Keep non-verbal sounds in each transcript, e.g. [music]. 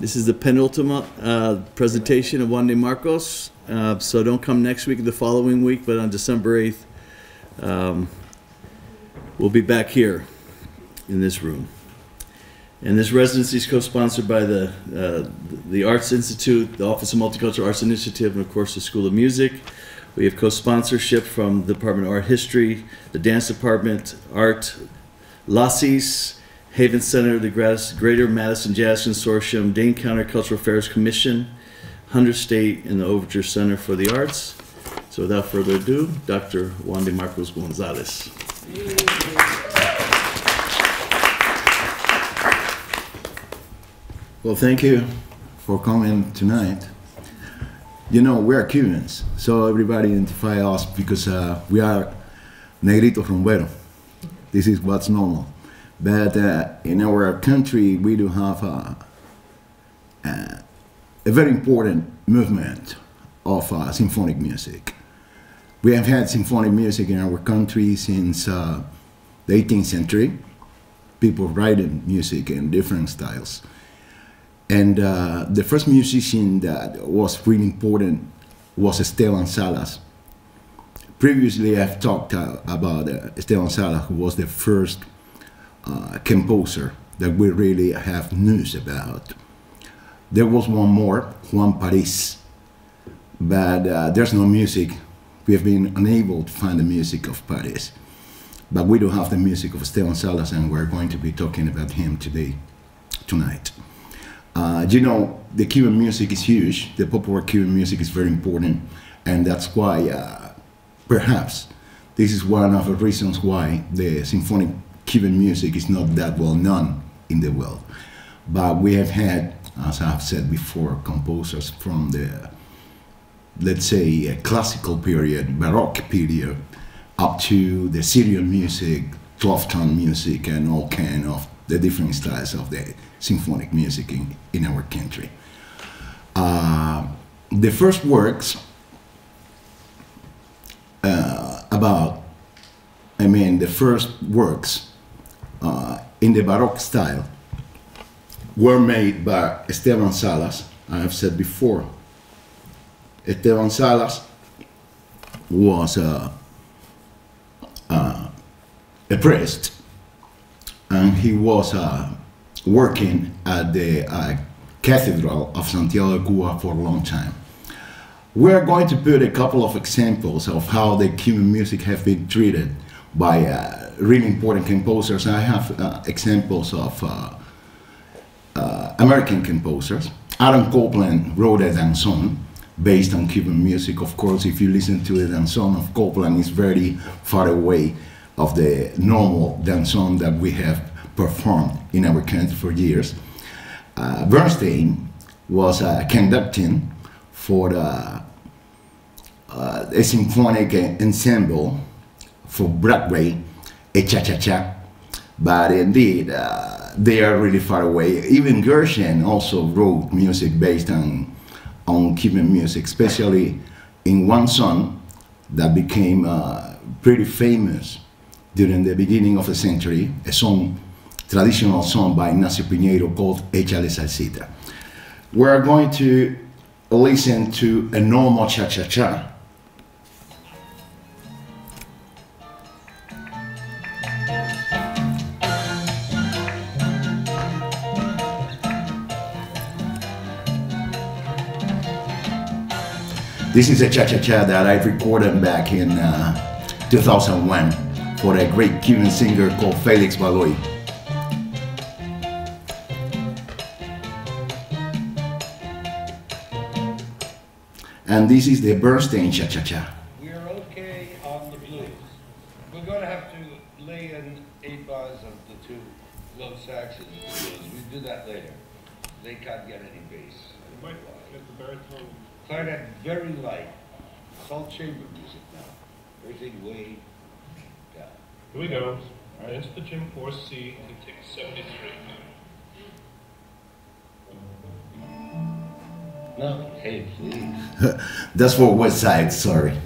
This is the penultimate uh, presentation of Juan de Marcos. Uh, so don't come next week, or the following week, but on December 8th, um, we'll be back here in this room. And this residency is co-sponsored by the uh, the Arts Institute, the Office of Multicultural Arts Initiative, and of course the School of Music. We have co-sponsorship from the Department of Art History, the Dance Department, Art, LACIS, Haven Center, the Greater Madison Jazz Consortium, Dane County Cultural Affairs Commission, Hunter State, and the Overture Center for the Arts. So without further ado, Dr. Juan de Marcos Gonzalez. Well, thank you for coming tonight. You know, we're Cubans, so everybody identify us because uh, we are Negrito Rumbero. This is what's normal. But uh, in our country, we do have a, a, a very important movement of uh, symphonic music. We have had symphonic music in our country since uh, the 18th century. People writing music in different styles. And uh, the first musician that was really important was Esteban Salas. Previously, I've talked uh, about uh, Esteban Salas, who was the first uh, composer that we really have news about. There was one more, Juan Paris, but uh, there's no music. We have been unable to find the music of Paris. But we do have the music of Esteban Salas, and we're going to be talking about him today, tonight. Uh, you know, the Cuban music is huge. The popular Cuban music is very important, and that's why, uh, perhaps, this is one of the reasons why the symphonic Cuban music is not that well known in the world. But we have had, as I've said before, composers from the, let's say, classical period, Baroque period, up to the serial music, 12-tone music, and all kind of the different styles of the symphonic music in, in our country. Uh, the first works uh, about, I mean, the first works uh, in the Baroque style were made by Esteban Salas. I have said before, Esteban Salas was a, a, a priest and he was uh, working at the uh, Cathedral of Santiago de Cuba for a long time. We're going to put a couple of examples of how the Cuban music have been treated by uh, really important composers. I have uh, examples of uh, uh, American composers. Aaron Copland wrote a danzón based on Cuban music. Of course, if you listen to the danzón of Copland, it's very far away of the normal danzón that we have performed in our country for years. Uh, Bernstein was uh, conducting for the, uh, a symphonic ensemble for Broadway, a cha-cha-cha, but indeed uh, they are really far away. Even Gershwin also wrote music based on, on Cuban music, especially in one song that became uh, pretty famous during the beginning of the century, a song, traditional song by Ignacio Piñeiro called Échale Salsita. We're going to listen to a normal cha-cha-cha. This is a cha-cha-cha that I recorded back in uh, 2001 for a great Cuban singer called Felix Valoy. And this is the Bernstein cha cha Cha Clarinet very light. It's all chamber music now. Everything way down. Here we go. Dance the Jim 4C and take 73. No, hey, please. [laughs] That's for West Side, sorry.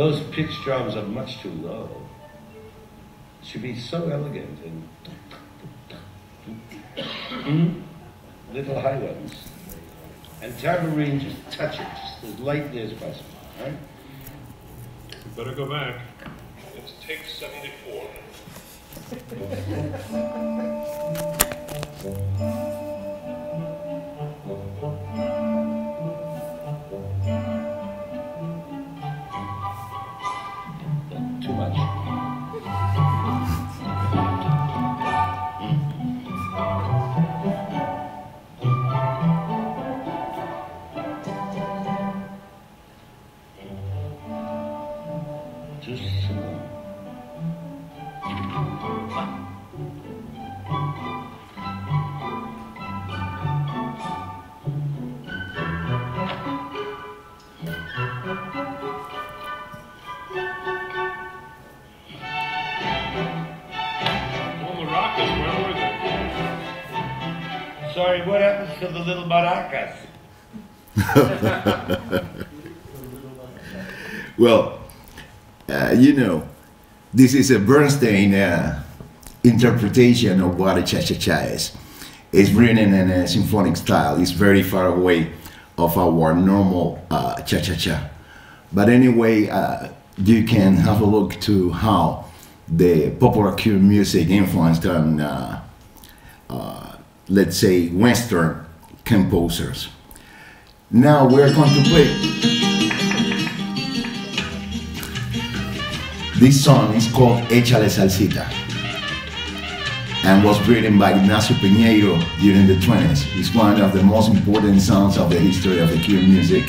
Those pitch drums are much too low. It should be so elegant and hmm? little high ones. And tambourine, just touch it, just as lightly as possible, right? You better go back. It's take 74. [laughs] the little maracas? [laughs] Well, uh, you know, this is a Bernstein uh, interpretation of what a cha-cha-cha is. It's written in a symphonic style. It's very far away of our normal uh, cha-cha-cha. But anyway, uh, you can have a look to how the popular Cuban music influenced on, uh, let's say, Western composers. Now we're going to play. This song is called Échale Salsita and was written by Ignacio Piñeiro during the 20s. It's one of the most important songs of the history of the Cuban music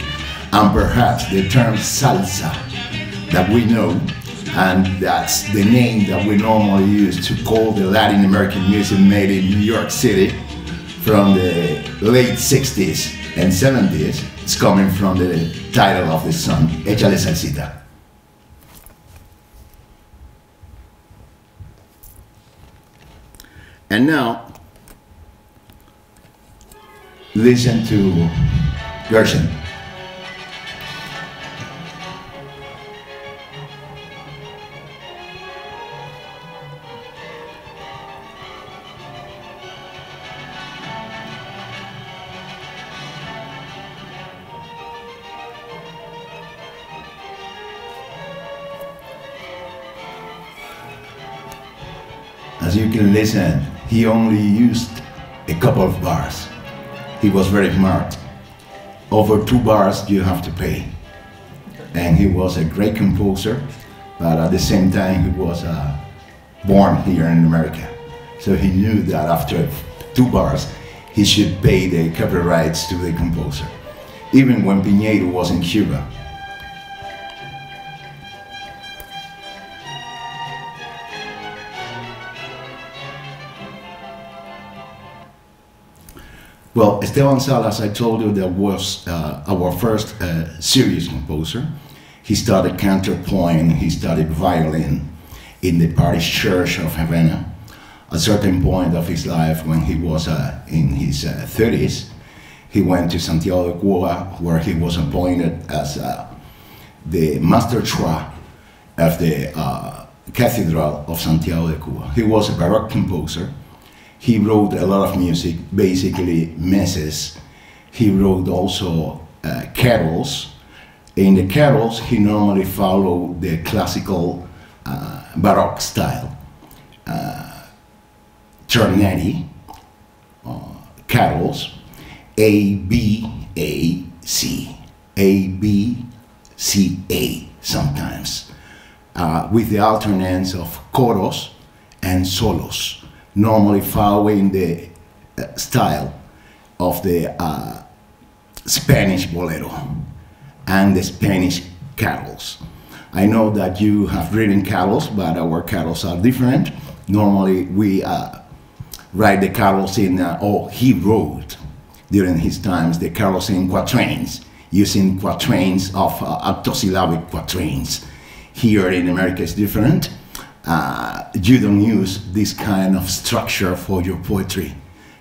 and perhaps the term salsa that we know and that's the name that we normally use to call the Latin American music made in New York City from the late 60s and 70s. It's coming from the title of the song, Échale Salsita. And now, listen to Gershwin. Listen, he only used a couple of bars. He was very smart. Over two bars, you have to pay. And he was a great composer, but at the same time, he was uh, born here in America. So he knew that after two bars, he should pay the copyrights to the composer, even when Piñeiro was in Cuba. Well, Esteban Salas, I told you, that was uh, our first uh, serious composer. He studied counterpoint, he studied violin in the parish church of Havana. At a certain point of his life, when he was uh, in his uh, 30s, he went to Santiago de Cuba, where he was appointed as uh, the master trois of the uh, Cathedral of Santiago de Cuba. He was a Baroque composer he wrote a lot of music, basically messes. He wrote also uh, carols. In the carols, he normally followed the classical uh, Baroque style. Uh, Tornetti, uh, carols, A, B, A, C, A, B, C, A sometimes, uh, with the alternates of choros and solos normally following the uh, style of the uh, Spanish bolero and the Spanish carols. I know that you have written carols, but our carols are different. Normally, we uh, write the carols in, uh, or he wrote during his times the carols in quatrains, using quatrains of uh, octosyllabic quatrains. Here in America, it's different uh, you don't use this kind of structure for your poetry,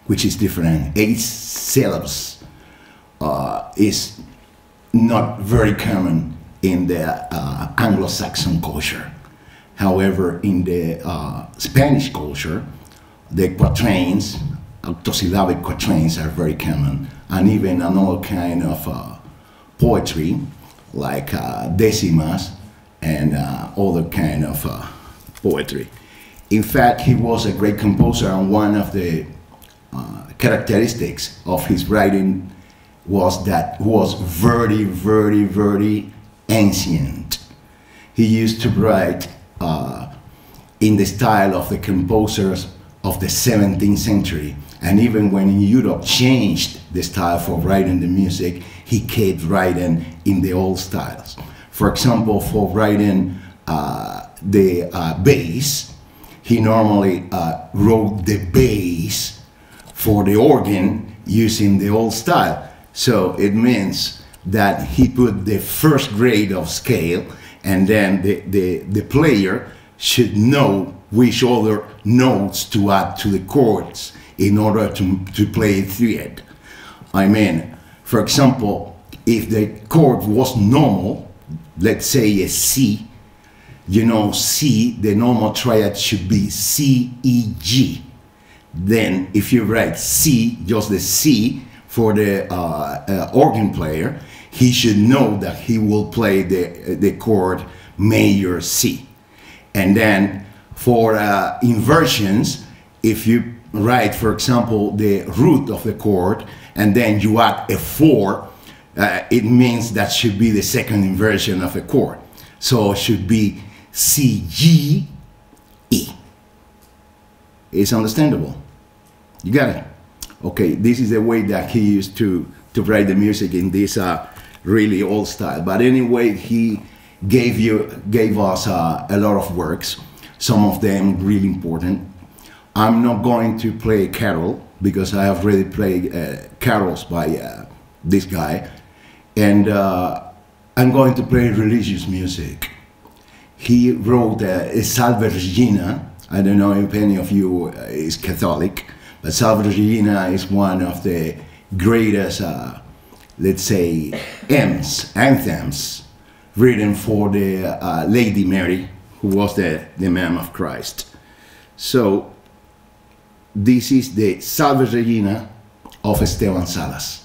which is different. Eight syllables uh, is not very common in the uh, Anglo-Saxon culture. However, in the uh, Spanish culture, the quatrains, octosyllabic quatrains are very common, and even another kind of uh, poetry, like uh, decimas and other kind of poetry. In fact, he was a great composer, and one of the uh, characteristics of his writing was that was very, very, very ancient. He used to write uh, in the style of the composers of the 17th century. And even when Europe changed the style for writing the music, he kept writing in the old styles. For example, for writing uh, the uh, bass, he normally uh, wrote the bass for the organ using the old style. So it means that he put the first grade of scale and then the, the, the player should know which other notes to add to the chords in order to, to play it. I mean, for example, if the chord was normal, let's say a C, you know, C, the normal triad should be C, E, G. Then if you write C, just the C for the uh, uh, organ player, he should know that he will play the, the chord major C. And then for uh, inversions, if you write, for example, the root of the chord and then you add a 4, uh, it means that should be the second inversion of a chord. So it should be C, G, E. It's understandable. You got it? Okay, this is the way that he used to, to write the music in this uh, really old style. But anyway, he gave you gave us uh, a lot of works, some of them really important. I'm not going to play carol because I have already played uh, carols by uh, this guy, and uh, I'm going to play religious music. He wrote uh, Salve Regina. I don't know if any of you uh, is Catholic, but Salve Regina is one of the greatest, uh, let's say, hymns, anthems written for the uh, Lady Mary, who was the, the Mom of Christ. So, this is the Salve Regina of Esteban Salas.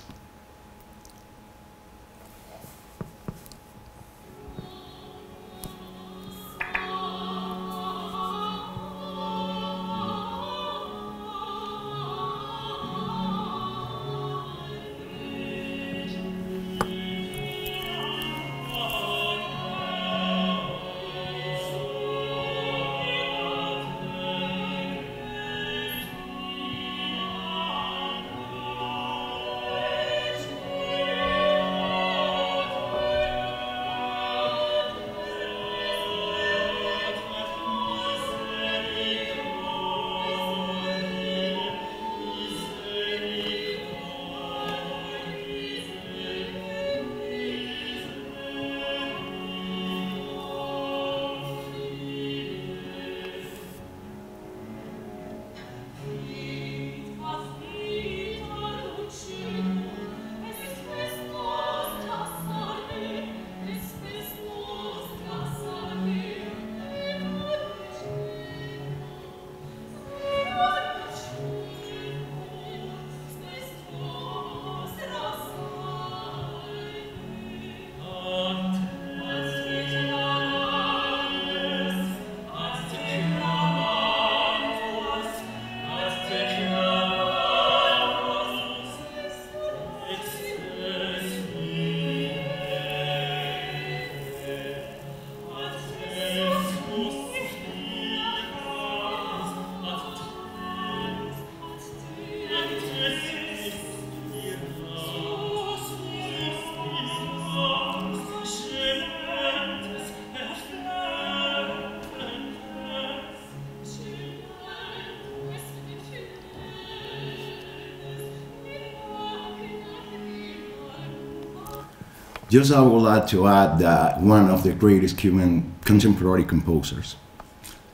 Just I would like to add that one of the greatest Cuban contemporary composers,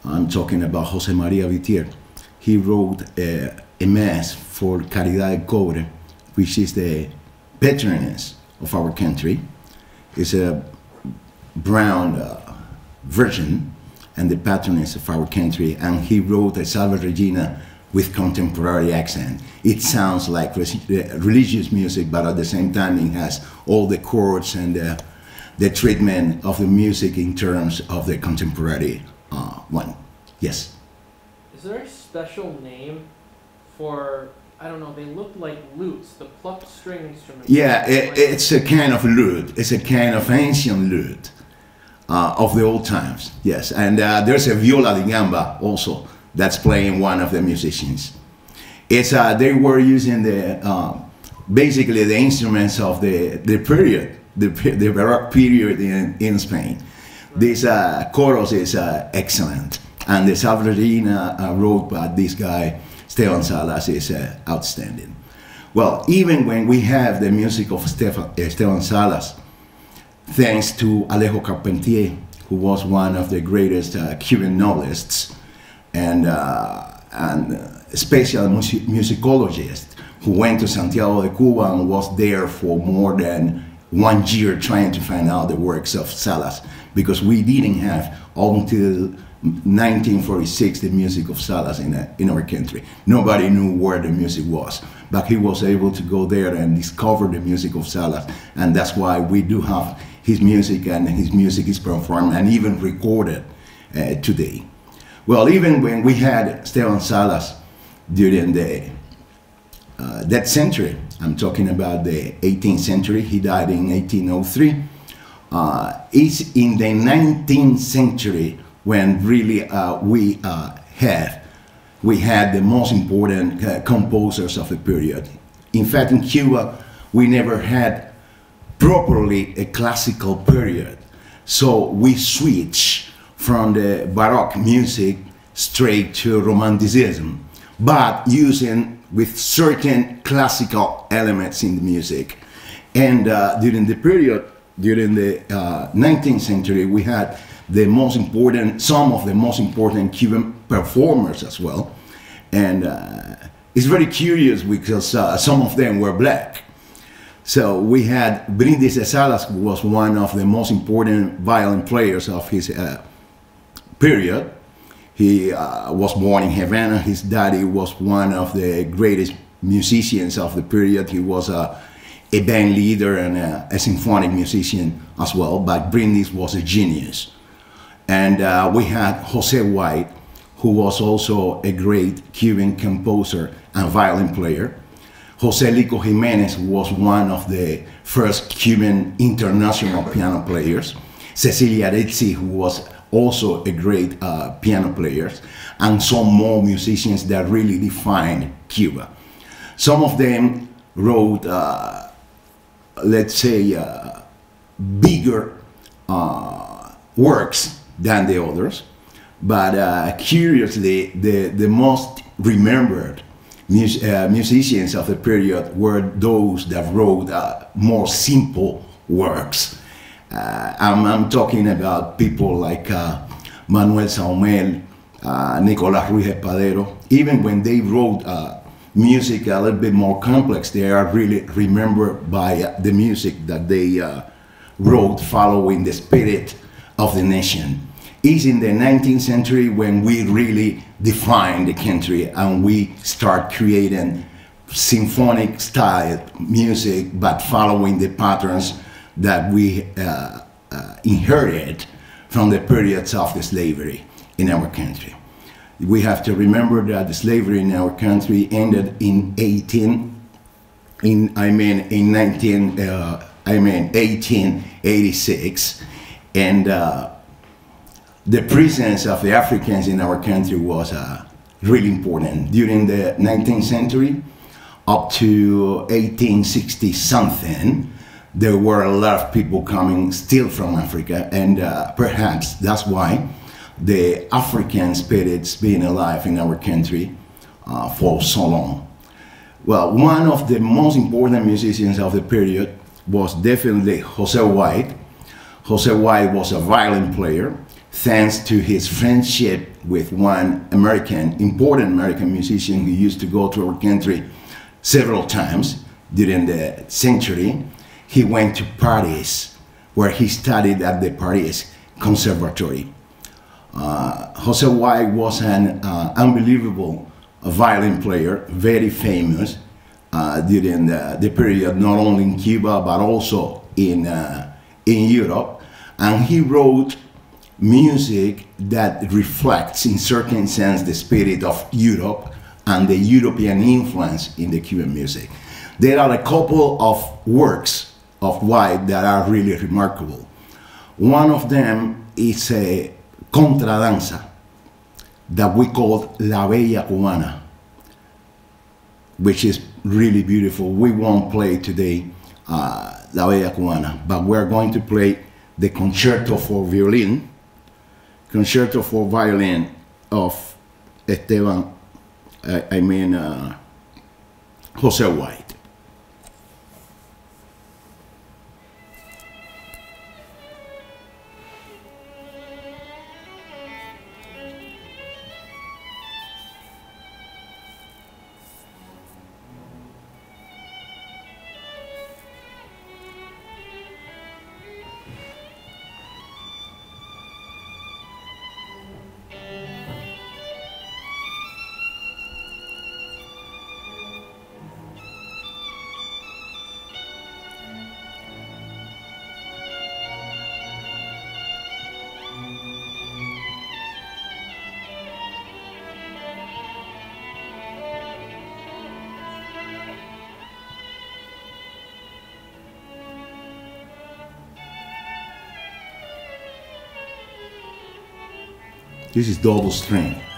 I'm talking about Jose Maria Vitier, he wrote a, a mass for Caridad de Cobre, which is the patroness of our country. It's a Brown uh, version and the patroness of our country, and he wrote a Salve Regina with contemporary accent. It sounds like uh, religious music, but at the same time, it has all the chords and uh, the treatment of the music in terms of the contemporary uh, one. Yes. Is there a special name for? I don't know. They look like lutes, the plucked string instruments. Yeah, it, it's a kind of lute. It's a kind of ancient lute uh, of the old times. Yes, and uh, there's a viola di gamba also that's playing one of the musicians. It's uh, they were using the uh, basically the instruments of the the period, the the Baroque period in, in Spain. This uh, chorus is uh, excellent, and the Salve Regina uh, wrote by this guy Esteban Salas is uh, outstanding. Well, even when we have the music of Stefan, Esteban Salas, thanks to Alejo Carpentier, who was one of the greatest uh, Cuban novelists and, uh, and uh, special music- musicologist who went to Santiago de Cuba and was there for more than one year trying to find out the works of Salas because we didn't have until 1946 the music of Salas in, uh, in our country. Nobody knew where the music was, but he was able to go there and discover the music of Salas, and that's why we do have his music, and his music is performed and even recorded uh, today. Well, even when we had Esteban Salas during the uh, that century, I'm talking about the 18th century, he died in 1803. Uh, it's in the 19th century when really uh, we uh, had we had the most important uh, composers of the period. In fact, in Cuba, we never had properly a classical period. So we switch from the Baroque music straight to Romanticism, but using with certain classical elements in the music. And uh, during the period, during the uh, 19th century, we had the most important, some of the most important Cuban performers as well. And uh, it's very curious because uh, some of them were black. So we had Brindis Salas, who was one of the most important violin players of his uh, period. He uh, was born in Havana. His daddy was one of the greatest musicians of the period. He was a, a band leader and a, a symphonic musician as well, but Brindis was a genius. And uh, we had Jose White, who was also a great Cuban composer and violin player. Jose Lico Jimenez was one of the first Cuban international piano players. Cecilia Arizti, who was also a great uh, piano player, and some more musicians that really defined Cuba. Some of them wrote, uh, let's say, uh, bigger uh, works than the others, but uh, curiously, the, the most remembered mus- uh, musicians of the period were those that wrote more simple works. Uh, I'm, I'm talking about people like uh, Manuel Saumell, uh, Nicolas Ruiz Espadero. Even when they wrote uh, music a little bit more complex, they are really remembered by uh, the music that they uh, wrote following the spirit of the nation. It's in the 19th century when we really define the country and we start creating symphonic style music, but following the patterns that we uh, uh, inherited from the periods of the slavery in our country. We have to remember that the slavery in our country ended in 18, in I mean in 19, uh, I mean 1886, and uh, the presence of the Africans in our country was uh, really important during the 19th century up to 1860 something there were a lot of people coming still from Africa, and uh, perhaps that's why the African spirit's been alive in our country uh, for so long. Well, one of the most important musicians of the period was definitely Jose White. Jose White was a violin player, thanks to his friendship with one American, important American musician who used to go to our country several times during the century he went to Paris where he studied at the Paris Conservatory. Uh, Jose White was an uh, unbelievable violin player, very famous uh, during the, the period, not only in Cuba but also in, uh, in Europe. And he wrote music that reflects, in certain sense, the spirit of Europe and the European influence in the Cuban music. There are a couple of works of White that are really remarkable. One of them is a contradanza that we call La Bella Cubana, which is really beautiful. We won't play today uh, La Bella Cubana, but we're going to play the concerto for violin, concerto for violin of Esteban, I, I mean, uh, Jose White. Double string.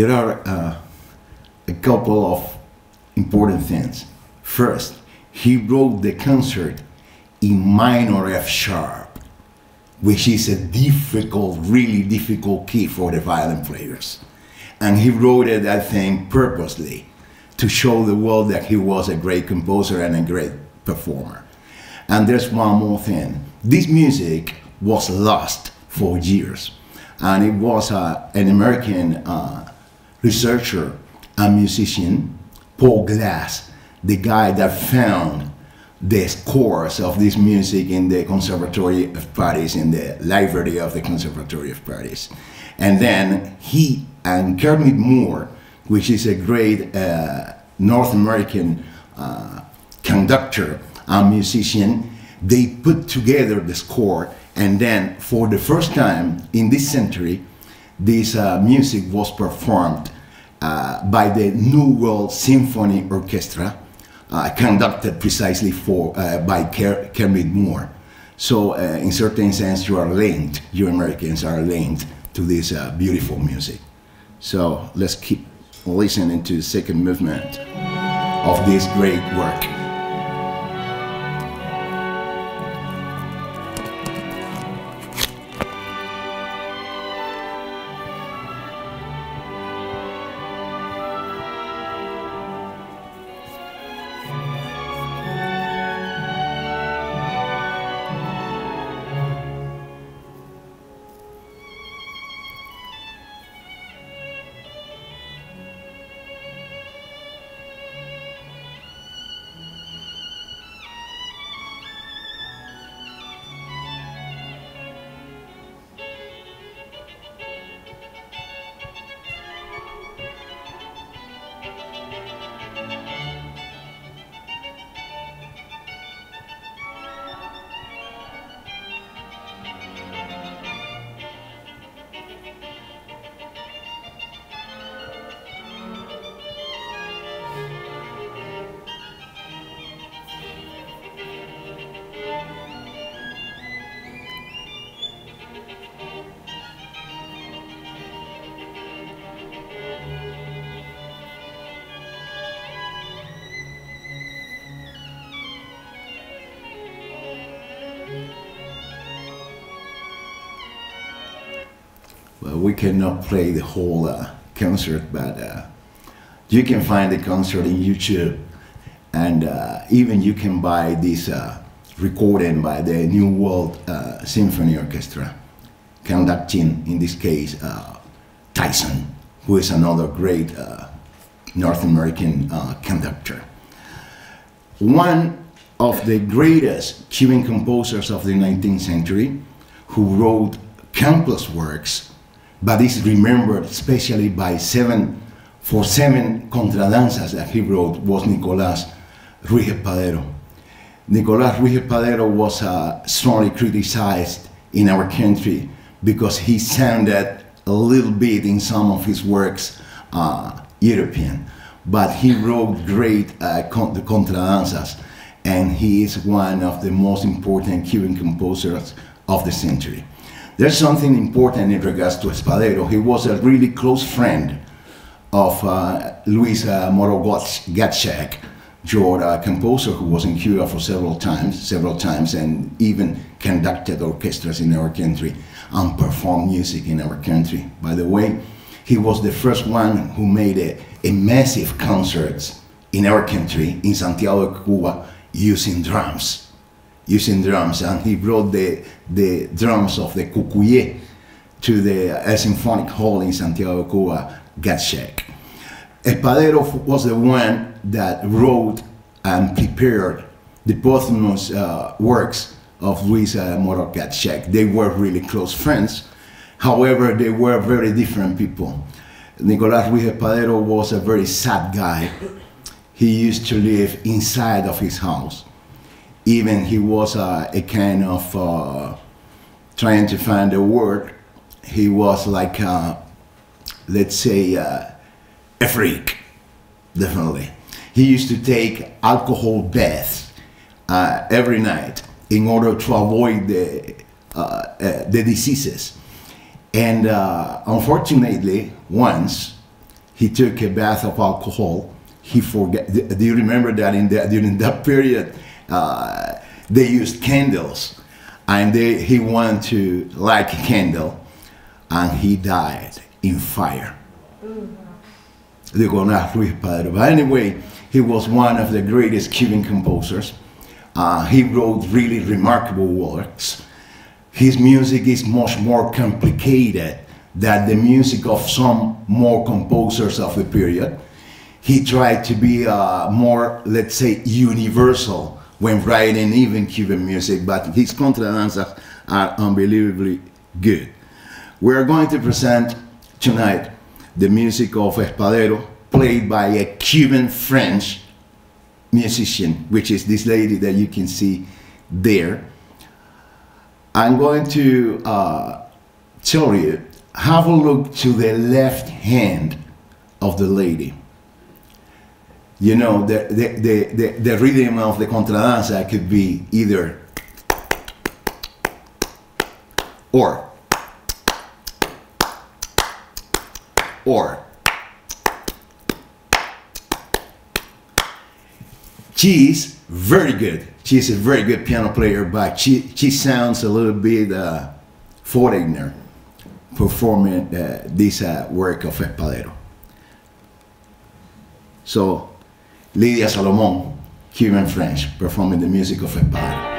There are uh, a couple of important things. First, he wrote the concert in minor F sharp, which is a difficult, really difficult key for the violin players. And he wrote it, I think, purposely to show the world that he was a great composer and a great performer. And there's one more thing. This music was lost for years. And it was uh, an American uh, researcher and musician, Paul Glass, the guy that found the scores of this music in the Conservatory of Paris, in the library of the Conservatory of Paris. And then he and Kermit Moore, which is a great uh, North American uh, conductor and musician, they put together the score and then for the first time in this century, this uh, music was performed uh, by the New World Symphony Orchestra, uh, conducted precisely for uh, by Ker Kermit Moore. So, uh, in certain sense, you are linked. You Americans are linked to this uh, beautiful music. So let's keep listening to the second movement of this great work. Play the whole uh, concert, but uh, you can find the concert in YouTube, and uh, even you can buy this uh, recording by the New World uh, Symphony Orchestra, conducting in this case uh, Tyson, who is another great North American conductor. One of the greatest Cuban composers of the 19th century, who wrote countless works, but is remembered especially by seven, for seven contradanzas that he wrote, was Nicolás Ruiz Espadero. Nicolás Ruiz Espadero was uh, strongly criticized in our country because he sounded a little bit in some of his works uh, European, but he wrote great uh, con- contradanzas, and he is one of the most important Cuban composers of the century. There's something important in regards to Espadero. He was a really close friend of uh, Luis uh, Moreau Gottschalk, your uh, composer who was in Cuba for several times, several times, and even conducted orchestras in our country and performed music in our country. By the way, he was the first one who made a, a massive concerts in our country in Santiago de Cuba using drums, using drums, and he brought the the drums of the cucuye to the uh, symphonic hall in Santiago de Cuba, Gottschalk. Espadero was the one that wrote and prepared the posthumous uh, works of Luis uh, Moreau Gottschalk. They were really close friends. However, they were very different people. Nicolás Ruiz Espadero was a very sad guy. He used to live inside of his house. Even he was uh, a kind of uh, trying to find a word. He was like, uh, let's say, uh, a freak, definitely. He used to take alcohol baths every night in order to avoid the, the diseases. And unfortunately, once he took a bath of alcohol, he forget. Do you remember that in the, during that [laughs] period, uh, they used candles, and they, he wanted to light a candle, and he died in fire. Nicolás Ruiz Espadero. But anyway, he was one of the greatest Cuban composers. Uh, he wrote really remarkable works. His music is much more complicated than the music of some more composers of the period. He tried to be uh, more, let's say, universal when writing even Cuban music, but his contradanzas are unbelievably good. We're going to present tonight the music of Espadero, played by a Cuban French musician, which is this lady that you can see there. I'm going to uh, tell you, have a look to the left hand of the lady. You know, the, the, the, the, the rhythm of the contradanza could be either or, or. She's very good. She's a very good piano player, but she, she sounds a little bit uh, foreigner performing uh, this uh, work of Espadero. So, Lydia Salomon, Cuban French, performing the music of Espadero.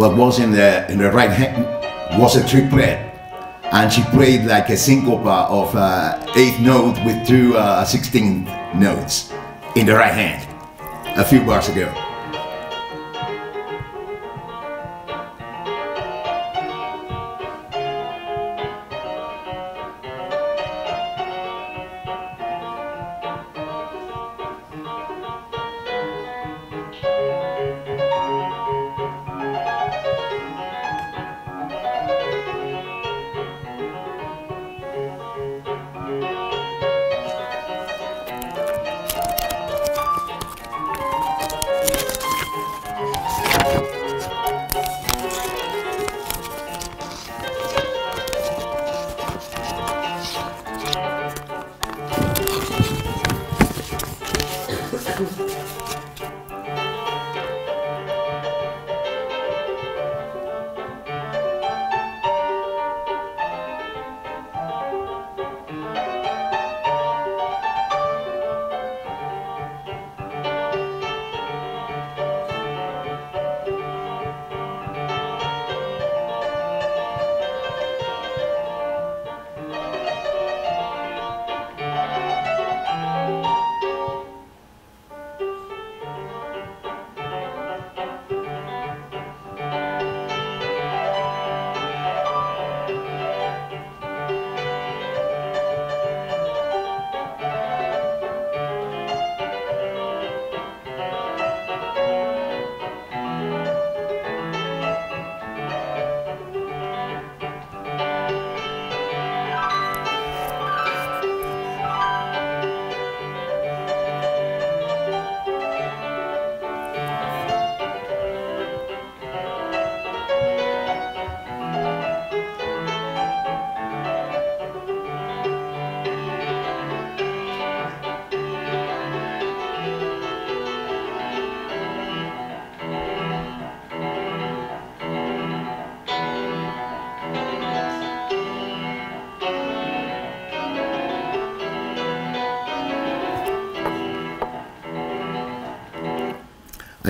What was in the in the right hand was a triplet, and she played like a syncope of uh, eighth note with two uh, sixteenth notes in the right hand a few bars ago.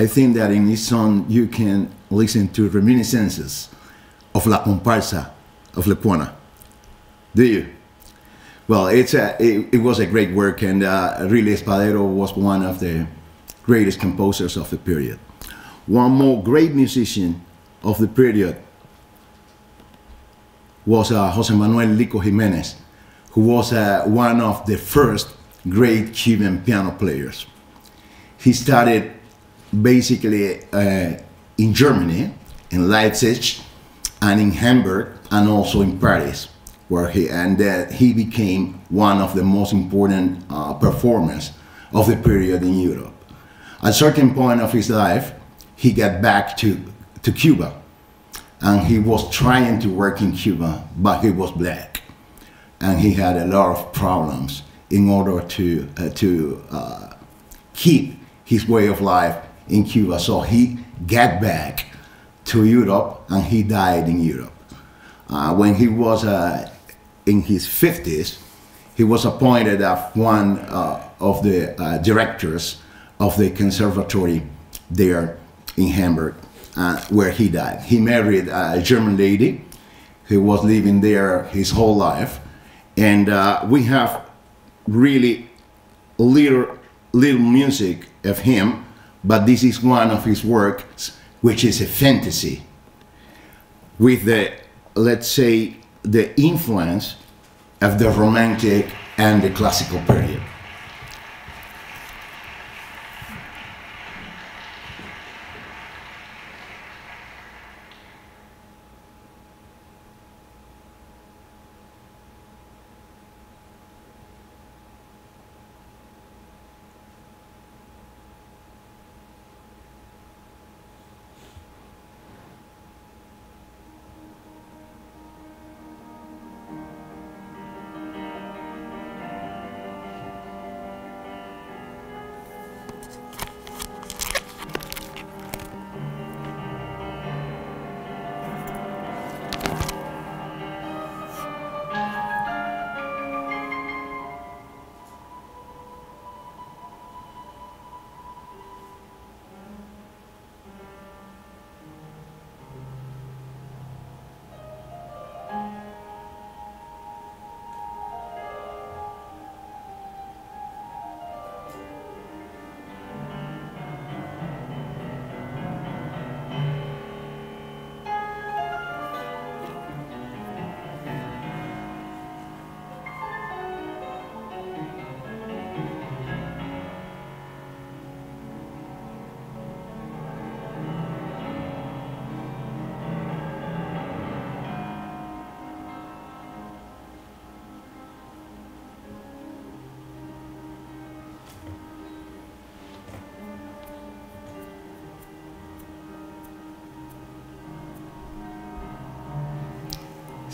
I think that in this song you can listen to reminiscences of La Comparsa of Lecuona. Do you? Well, it's a, it, it was a great work, and uh, really Espadero was one of the greatest composers of the period. One more great musician of the period was uh, Jose Manuel Lico Jimenez, who was uh, one of the first great Cuban piano players. He started basically uh, in Germany, in Leipzig, and in Hamburg, and also in Paris, where he and uh, he became one of the most important uh, performers of the period in Europe. At a certain point of his life, he got back to, to Cuba, and he was trying to work in Cuba, but he was black, and he had a lot of problems in order to uh, to uh, keep his way of life in Cuba. So he got back to Europe and he died in Europe. Uh, when he was uh, in his 50s, he was appointed as one uh, of the uh, directors of the conservatory there in Hamburg, uh, where he died. He married a German lady who was living there his whole life. And uh, we have really little, little music of him, but this is one of his works, which is a fantasy with the, let's say, the influence of the Romantic and the Classical period.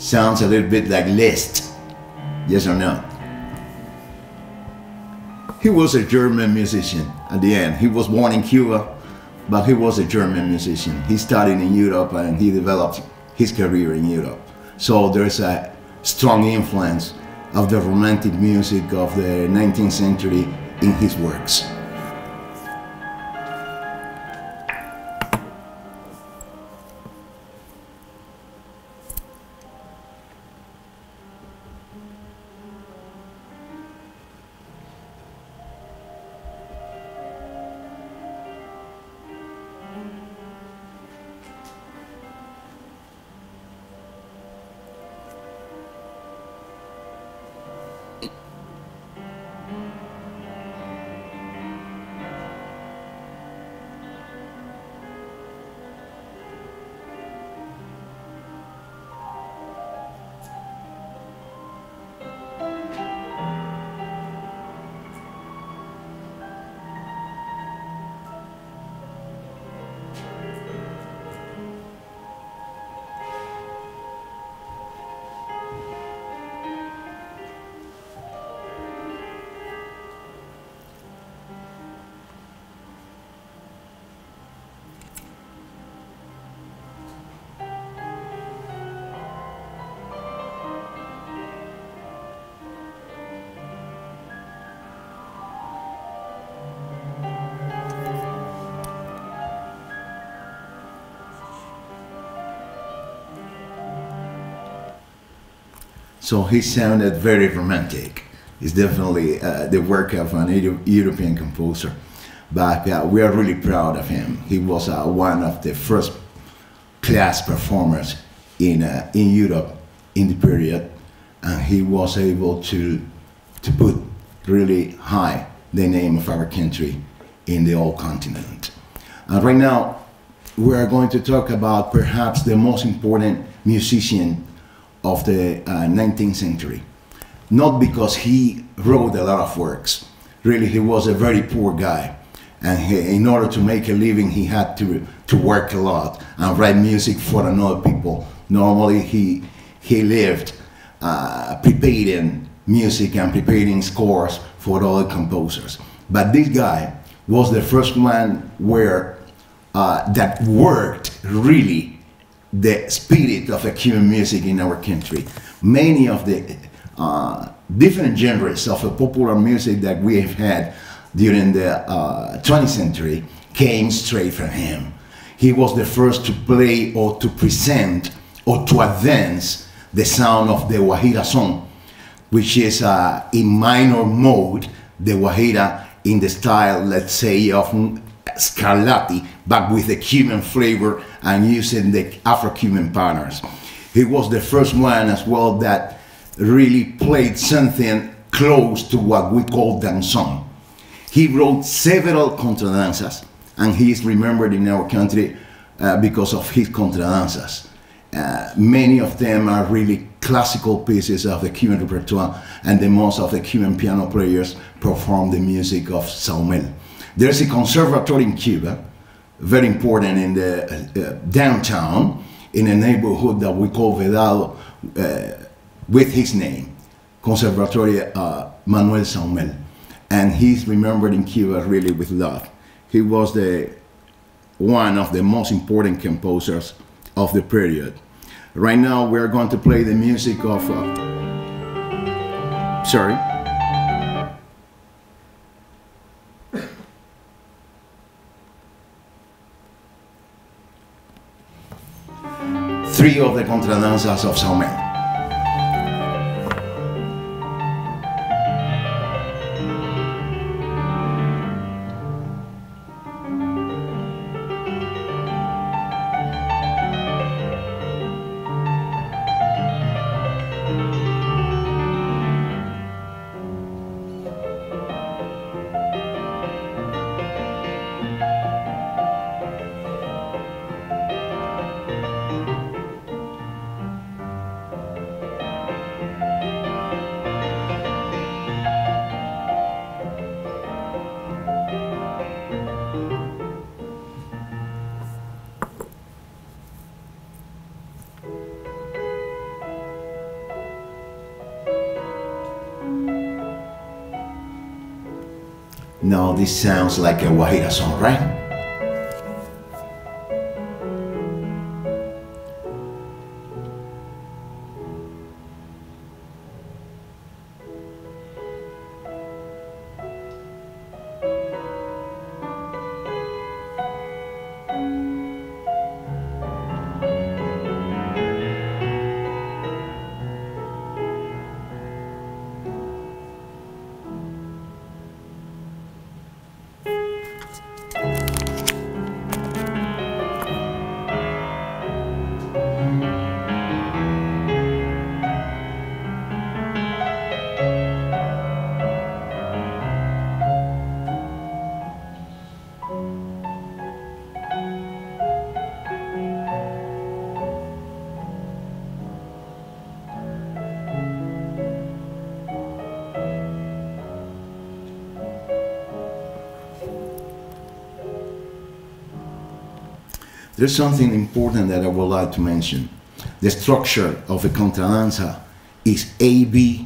Sounds a little bit like Liszt, yes or no? He was a German musician at the end. He was born in Cuba, but he was a German musician. He studied in Europe and he developed his career in Europe. So there's a strong influence of the romantic music of the 19th century in his works. So he sounded very romantic. It's definitely uh, the work of an Euro- European composer. But uh, we are really proud of him. He was uh, one of the first class performers in, uh, in Europe in the period, and he was able to, to put really high the name of our country in the whole continent. And right now, we are going to talk about perhaps the most important musician of the uh, 19th century. Not because he wrote a lot of works, really, he was a very poor guy. And he, in order to make a living, he had to, to work a lot and write music for another people. Normally, he, he lived uh, preparing music and preparing scores for other composers. But this guy was the first one where uh, that worked really the spirit of a Cuban music in our country. Many of the uh, different genres of a popular music that we have had during the uh, 20th century came straight from him. He was the first to play or to present or to advance the sound of the Guajira song, which is uh, in minor mode, the Guajira in the style, let's say, of Scarlatti, but with the Cuban flavor and using the Afro-Cuban patterns. He was the first one as well that really played something close to what we call danzón. He wrote several contradanzas, and he is remembered in our country uh, because of his contradanzas. Uh, many of them are really classical pieces of the Cuban repertoire, and the most of the Cuban piano players perform the music of Saumell. There's a conservatory in Cuba, very important in the uh, downtown, in a neighborhood that we call Vedado, uh, with his name, Conservatorio uh, Manuel Saumell. And he's remembered in Cuba really with love. He was the one of the most important composers of the period. Right now, we're going to play the music of. Uh, sorry. Three of the contradanzas of. Now this sounds like a Guajira song, right? There's something important that I would like to mention. The structure of a contradanza is AB,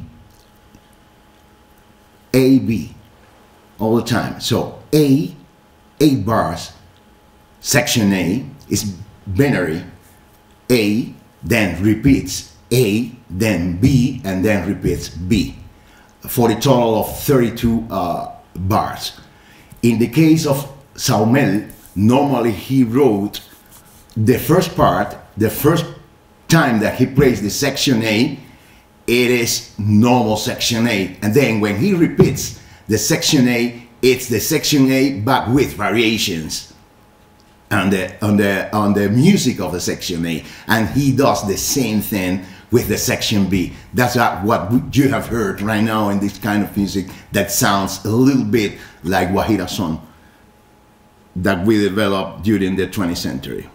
AB, all the time. So A, eight bars, section A is binary, A, then repeats A, then B, and then repeats B, for a total of 32 uh, bars. In the case of Saumell, normally he wrote the first part, the first time that he plays the section A, it is normal section A. And then when he repeats the section A, it's the section A but with variations on the on the on the music of the section A, and he does the same thing with the section B. That's what you have heard right now in this kind of music that sounds a little bit like Guajira song that we developed during the 20th century.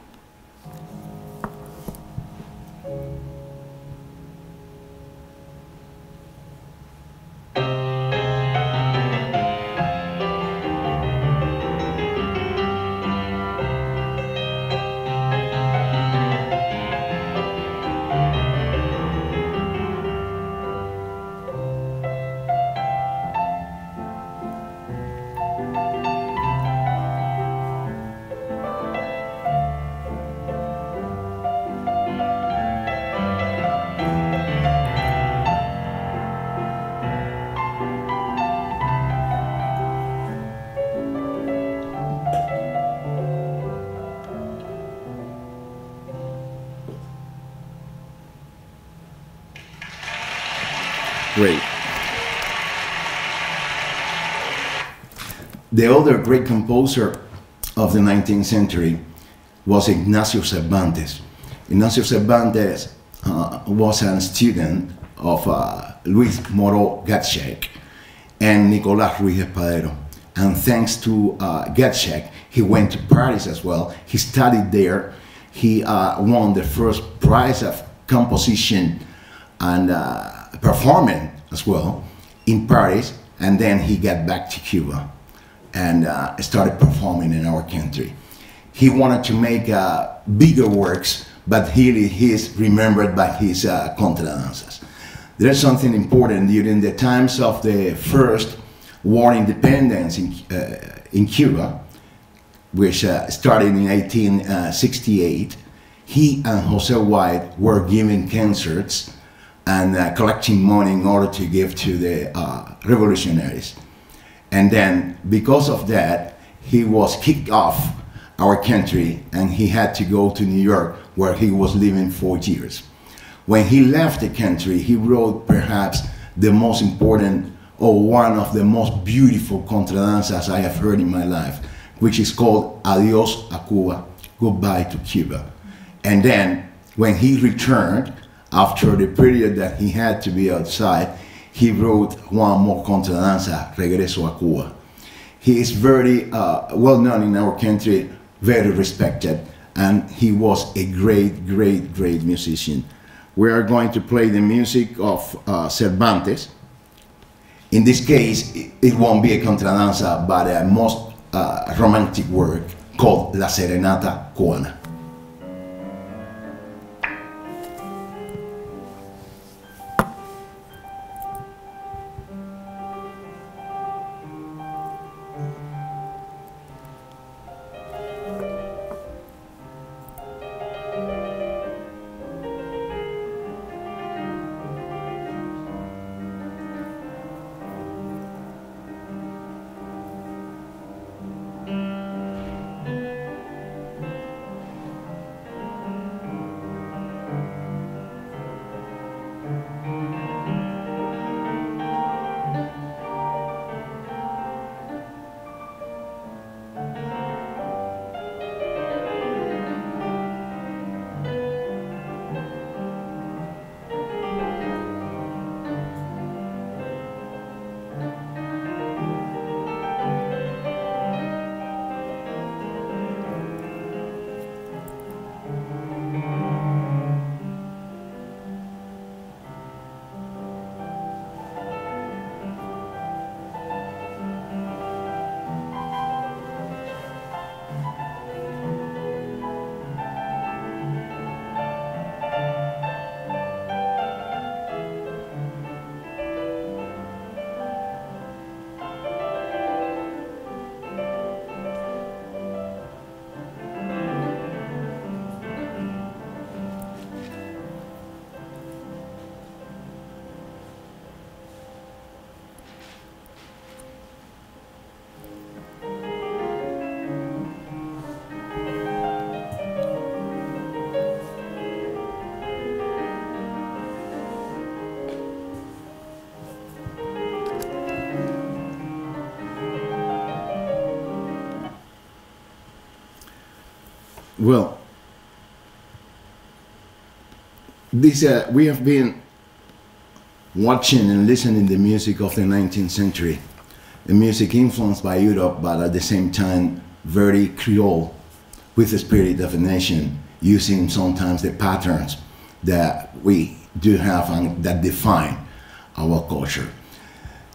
The other great composer of the 19th century was Ignacio Cervantes. Ignacio Cervantes uh, was a student of uh, Luis Moreau Gottschalk and Nicolás Ruiz Espadero. And thanks to uh, Gottschalk, he went to Paris as well. He studied there. He uh, won the first prize of composition and uh, performing as well in Paris, and then he got back to Cuba and uh, started performing in our country. He wanted to make uh, bigger works, but he, is remembered by his uh, contradanzas. There's something important during the times of the first war independence in, uh, in Cuba, which uh, started in 1868. He and Jose White were giving concerts and uh, collecting money in order to give to the revolutionaries. And then, because of that, he was kicked off our country and he had to go to New York, where he was living for years. When he left the country, he wrote perhaps the most important or one of the most beautiful contradanzas I have heard in my life, which is called Adios a Cuba, Goodbye to Cuba. And then, when he returned, after the period that he had to be outside, he wrote one more contradanza, Regreso a Cuba. He is very uh, well known in our country, very respected, and he was a great, great, great musician. We are going to play the music of uh, Cervantes. In this case, it won't be a contradanza, but a most uh, romantic work called La Serenata Cubana. Well, this uh, we have been watching and listening the music of the 19th century, the music influenced by Europe, but at the same time very Creole, with the spirit of a nation, using sometimes the patterns that we do have and that define our culture.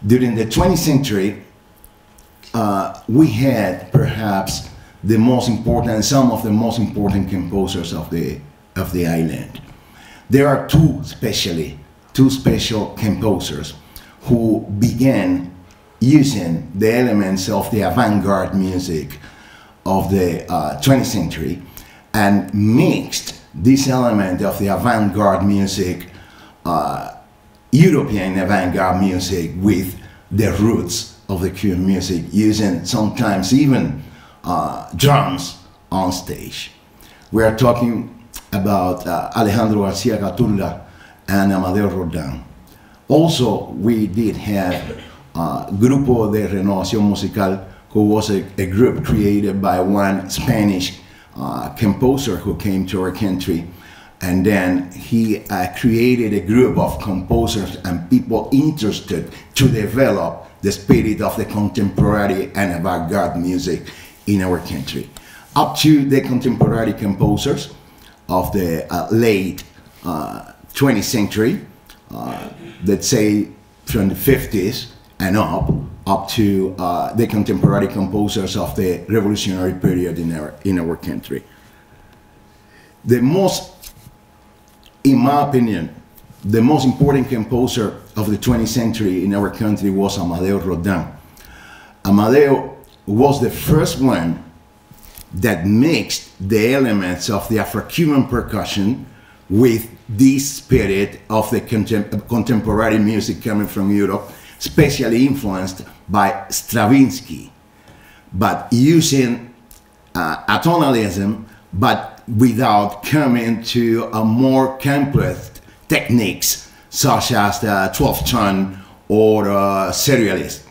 During the 20th century, uh, we had perhaps the most important, some of the most important composers of the of the island. There are two, especially two special composers who began using the elements of the avant-garde music of the uh, 20th century and mixed this element of the avant-garde music, uh, European avant-garde music with the roots of the Cuban music, using sometimes even uh, drums on stage. We are talking about uh, Alejandro Garcia Caturla and Amadeo Roldán. Also, we did have uh, Grupo de Renovación Musical, who was a, a group created by one Spanish uh, composer who came to our country. And then he uh, created a group of composers and people interested to develop the spirit of the contemporary and avant-garde music in our country. Up to the contemporary composers of the uh, late uh, 20th century, uh, let's say from the 50s and up, up to uh, the contemporary composers of the revolutionary period in our, in our country. The most, in my opinion, the most important composer of the 20th century in our country was Amadeo Roldán. Amadeo was the first one that mixed the elements of the Afro-Cuban percussion with this spirit of the contem contemporary music coming from Europe, especially influenced by Stravinsky, but using uh, atonalism, but without coming to a more complex techniques such as the 12 tone or uh, serialist,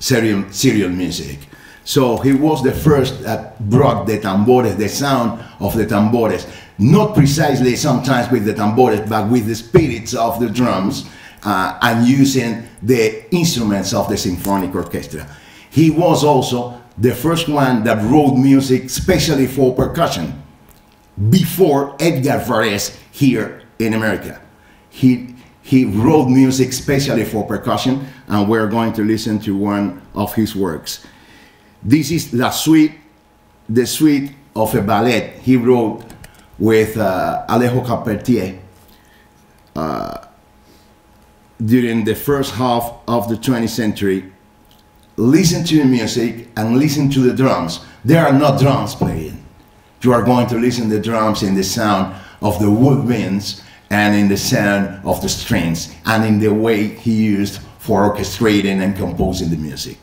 serial, serial music. So he was the first that brought the tambores, the sound of the tambores, not precisely sometimes with the tambores, but with the spirits of the drums uh, and using the instruments of the symphonic orchestra. He was also the first one that wrote music especially for percussion before Edgar Varese here in America. He, he wrote music specially for percussion, and we're going to listen to one of his works. This is La Suite, the suite of a ballet he wrote with uh, Alejo Carpentier uh, during the first half of the 20th century. Listen to the music and listen to the drums. There are not drums playing. You are going to listen to the drums in the sound of the woodwinds and in the sound of the strings and in the way he used for orchestrating and composing the music.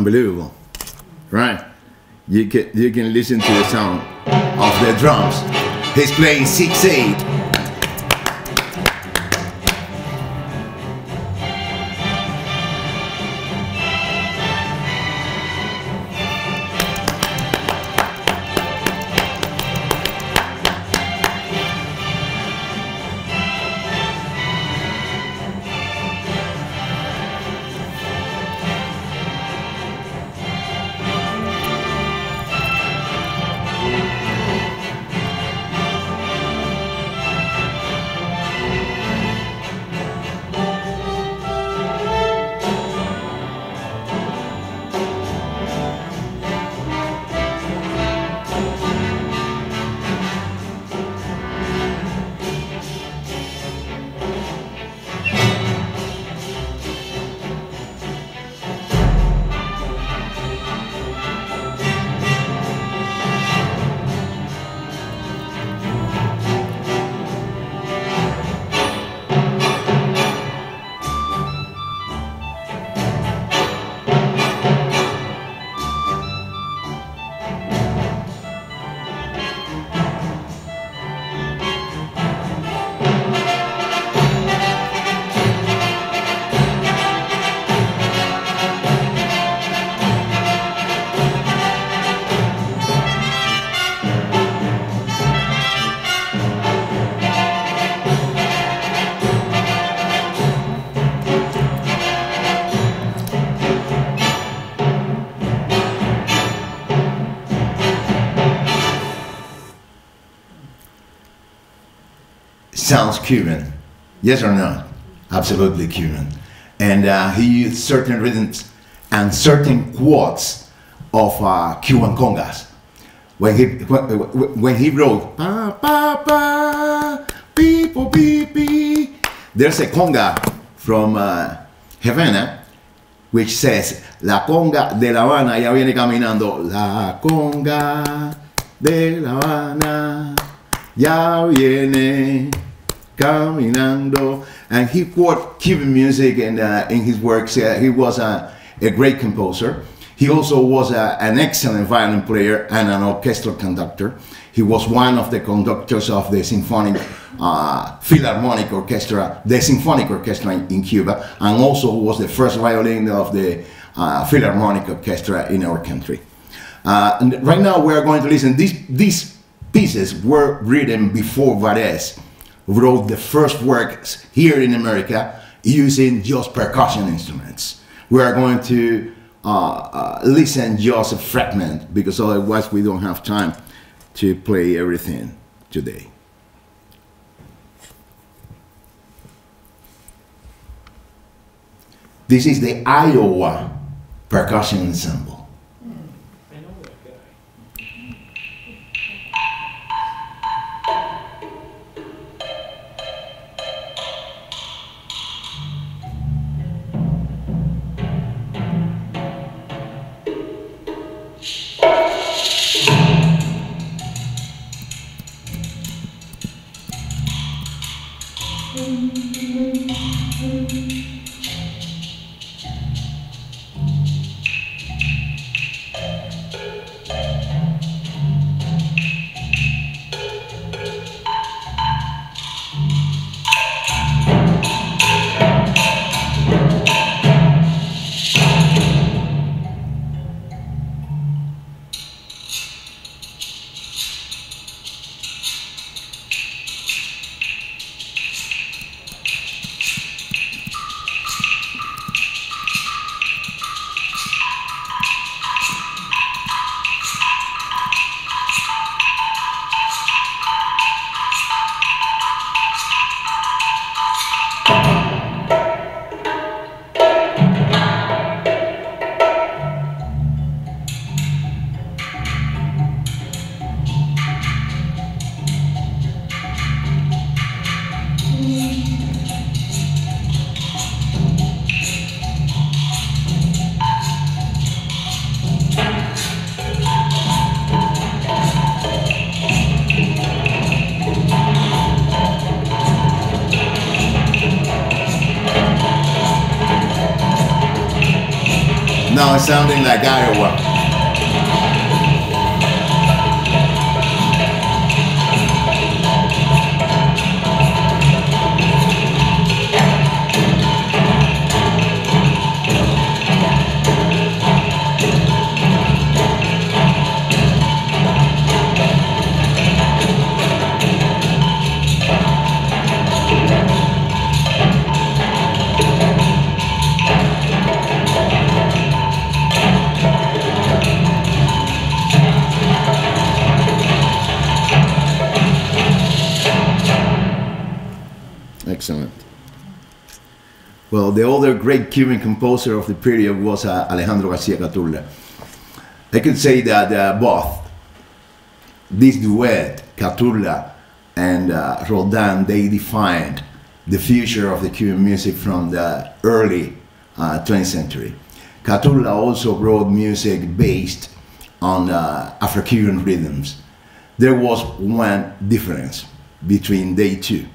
Unbelievable, right? You can you can listen to the sound of the drums. He's playing six eight. Cuban. Yes or no? Absolutely Cuban. And uh, he used certain rhythms and certain quotes of uh, Cuban congas. When he, when, he wrote, pa, pa, pa, beep, oh, beep, beep, there's a conga from uh, Havana which says, La conga de La Habana, ya viene caminando, La conga de La Habana, ya viene caminando. And he quote Cuban music in, uh, in his works. Uh, he was a, a great composer. He also was a, an excellent violin player and an orchestral conductor. He was one of the conductors of the symphonic uh, philharmonic orchestra, the symphonic orchestra in, in, Cuba, and also was the first violin of the uh, philharmonic orchestra in our country. Uh, and right now we are going to listen. These these pieces were written before Varese wrote the first works here in America using just percussion instruments. We are going to uh, uh, listen just a fragment because otherwise we don't have time to play everything today. This is the Iowa Percussion Ensemble. Excellent. Well, the other great Cuban composer of the period was uh, Alejandro Garcia Caturla. I could say that uh, both this duet, Caturla and uh, Roldán, they defined the future of the Cuban music from the early uh, 20th century. Caturla also wrote music based on uh, Afro-Cuban rhythms. There was one difference between they two.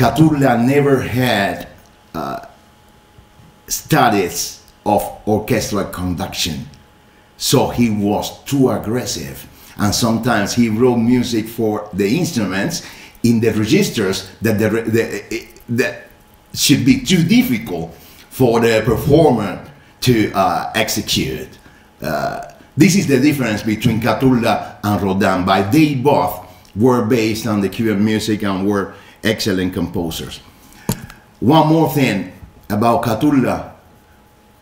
Caturla never had uh, studies of orchestral conduction, so he was too aggressive. And sometimes he wrote music for the instruments in the registers that, the, the, that should be too difficult for the performer to uh, execute. Uh, this is the difference between Caturla and Roldán, but they both were based on the Cuban music and were excellent composers. One more thing about Caturla.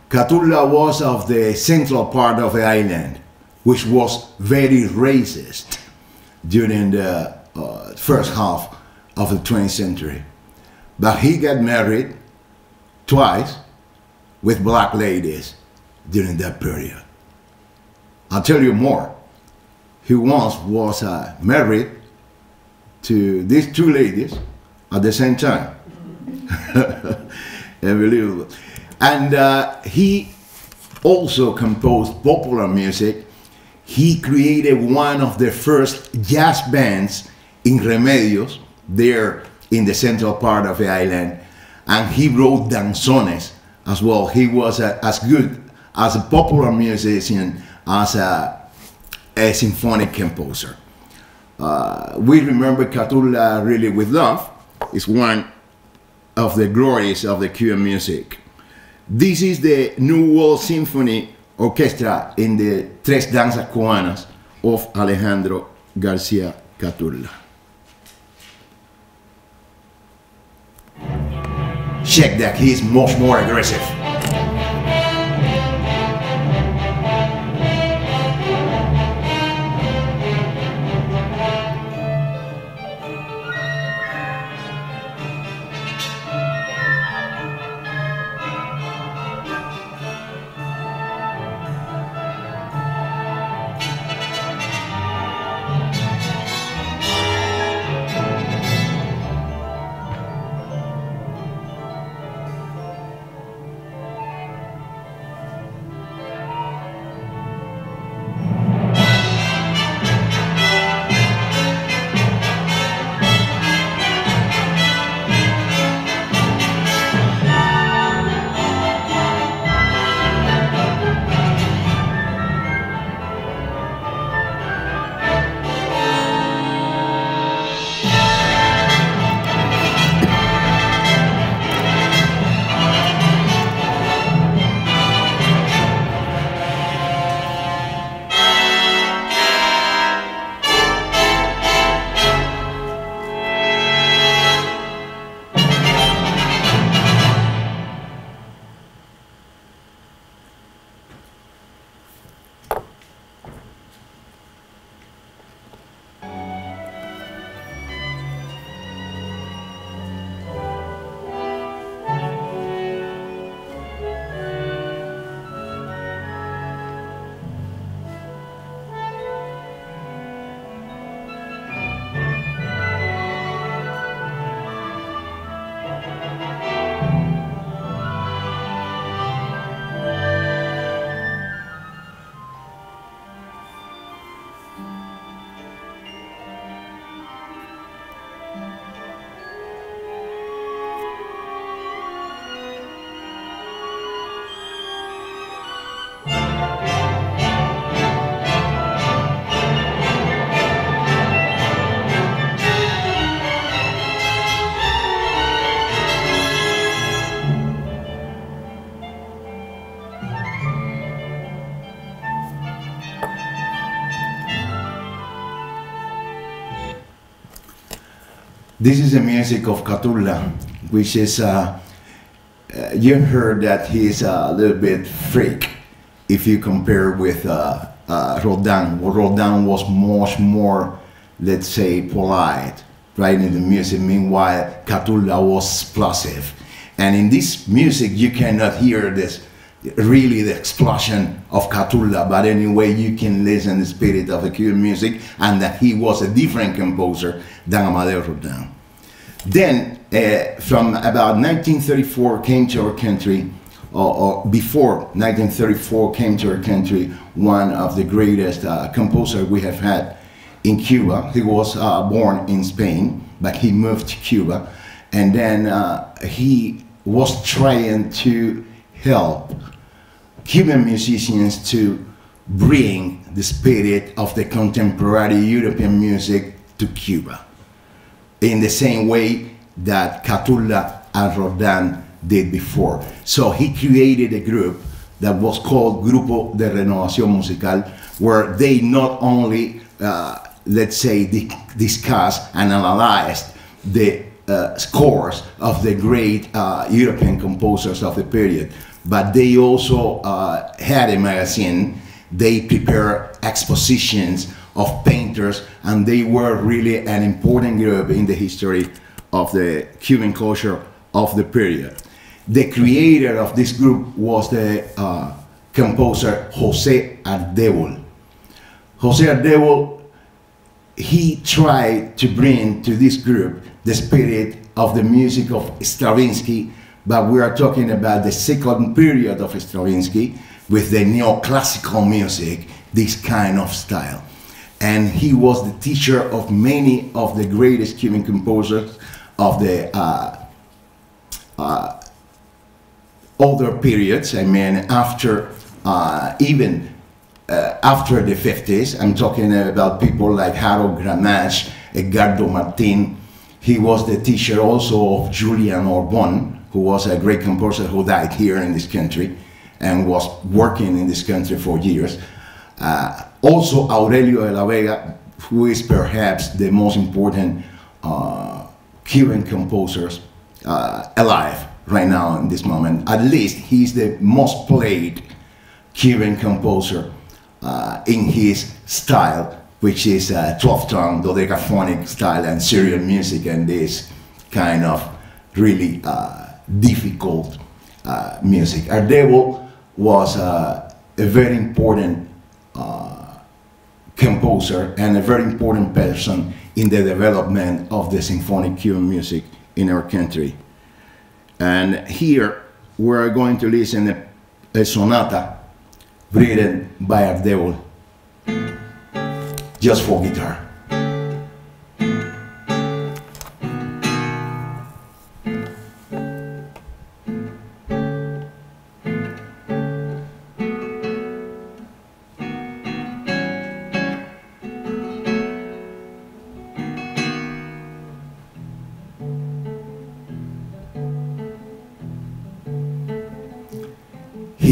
Caturla was of the central part of the island, which was very racist during the uh, first half of the 20th century. But he got married twice with black ladies during that period. I'll tell you more. He once was uh, married to these two ladies at the same time. [laughs] Unbelievable. And uh, he also composed popular music. He created one of the first jazz bands in Remedios, there in the central part of the island. And he wrote danzones as well. He was uh, as good as a popular musician as a, a symphonic composer. Uh, we remember Caturla really with love. It's one of the glories of the Cuban music. This is the New World Symphony Orchestra in the Tres Danzas Cubanas of Alejandro Garcia Caturla. Check that, he is much more aggressive. This is the music of Caturla, which is, uh, uh, you heard that he's a little bit freak if you compare with uh, uh, Roldán. Roldán was much more, let's say, polite, right, in the music. Meanwhile, Caturla was explosive. And in this music, you cannot hear this really the explosion of Caturla, but anyway, you can listen the spirit of the Cuban music and that he was a different composer than Amadeo Roldán. Then, uh, from about 1934 came to our country, or, or, before 1934 came to our country, one of the greatest uh, composers we have had in Cuba. He was uh, born in Spain, but he moved to Cuba, and then uh, he was trying to help Cuban musicians to bring the spirit of the contemporary European music to Cuba in the same way that Caturla and Roldán did before. So he created a group that was called Grupo de Renovación Musical, where they not only, uh, let's say, di discussed and analyzed the uh, scores of the great uh, European composers of the period, but they also uh, had a magazine. They prepare expositions of painters, and they were really an important group in the history of the Cuban culture of the period. The creator of this group was the uh, composer Jose Ardévol. Jose Ardévol, he tried to bring to this group the spirit of the music of Stravinsky, but we are talking about the second period of Stravinsky with the neoclassical music, this kind of style. And he was the teacher of many of the greatest Cuban composers of the uh, uh, older periods. I mean, after uh, even uh, after the 50s, I'm talking about people like Harold Gramatges, Edgardo Martin, he was the teacher also of Julian Orbon, who was a great composer who died here in this country and was working in this country for years. Uh, also Aurelio de la Vega, who is perhaps the most important uh, Cuban composer uh, alive right now in this moment. At least he's the most played Cuban composer uh, in his style which is a 12-tone dodecaphonic style and serial music and this kind of really uh, difficult uh, music. Ardévol was uh, a very important uh, composer and a very important person in the development of the symphonic Cuban music in our country. And here we're going to listen a, a sonata written by Ardévol just for guitar.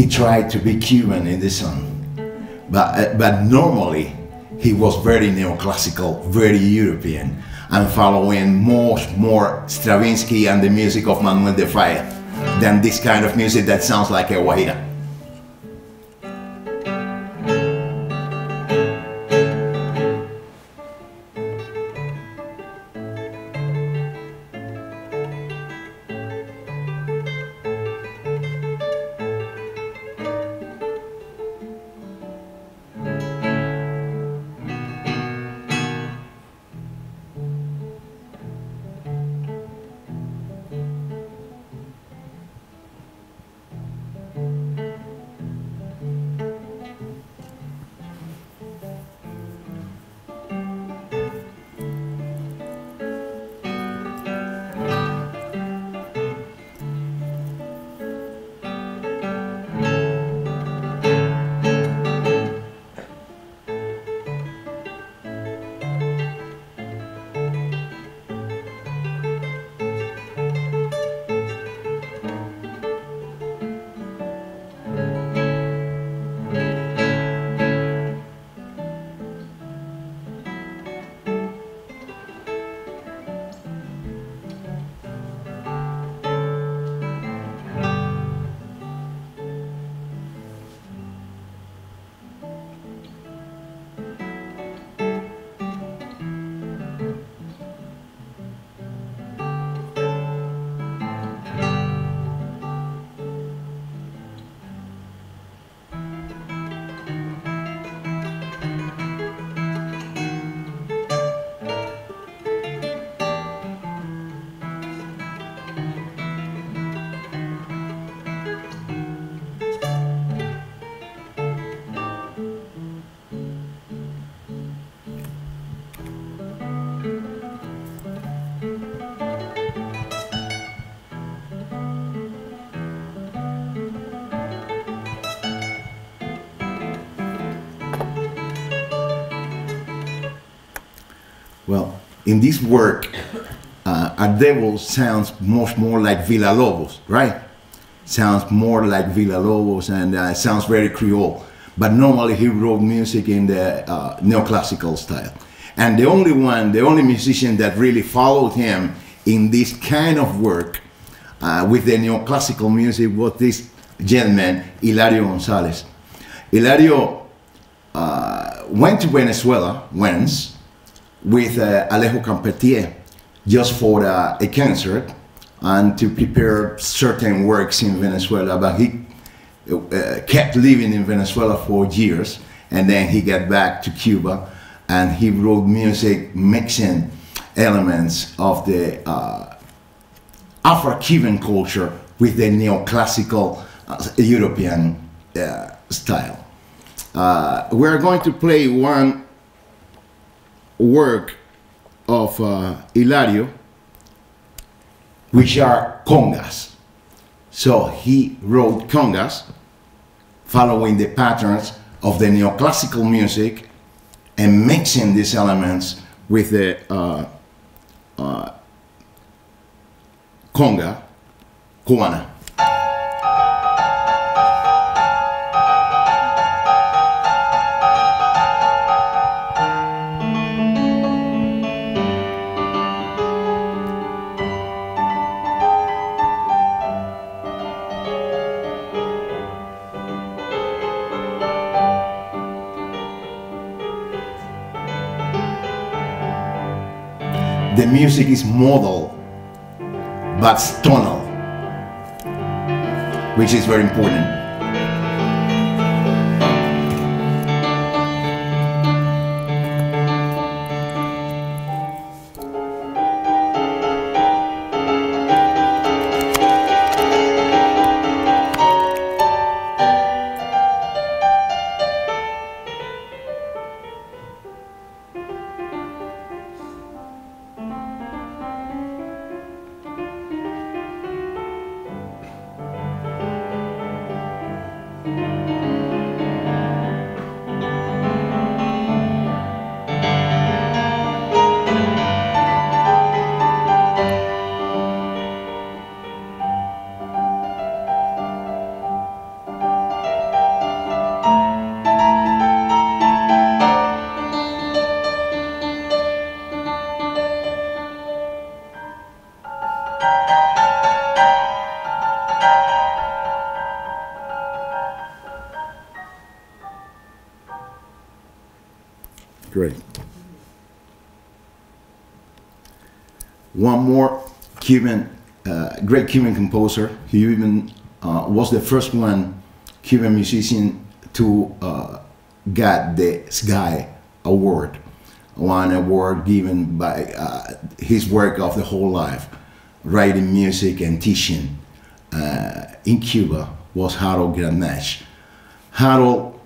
Tried to be Cuban in this song, but, uh, but normally he was very neoclassical, very European, and following much more Stravinsky and the music of Manuel de Falla than this kind of music that sounds like a guajira. In this work, uh, Ardévol sounds much more like Villa Lobos, right? Sounds more like Villa Lobos and uh, sounds very Creole. But normally he wrote music in the uh, neoclassical style. And the only one, the only musician that really followed him in this kind of work uh, with the neoclassical music was this gentleman, Hilario Gonzalez. Hilario uh, went to Venezuela once with uh, Alejo Carpentier just for uh, a concert and to prepare certain works in Venezuela. But he uh, kept living in Venezuela for years and then he got back to Cuba and he wrote music mixing elements of the uh, Afro-Cuban culture with the neoclassical uh, European uh, style. We're going to play one work of uh, Hilario, which are congas. So he wrote congas following the patterns of the neoclassical music and mixing these elements with the uh, uh, conga cubana. Music is modal but tonal, which is very important. Cuban, uh, great Cuban composer. He even uh, was the first one Cuban musician to uh, get the Sky award, one award given by uh, his work of the whole life, writing music and teaching uh, in Cuba was Harold Gramatges. Harold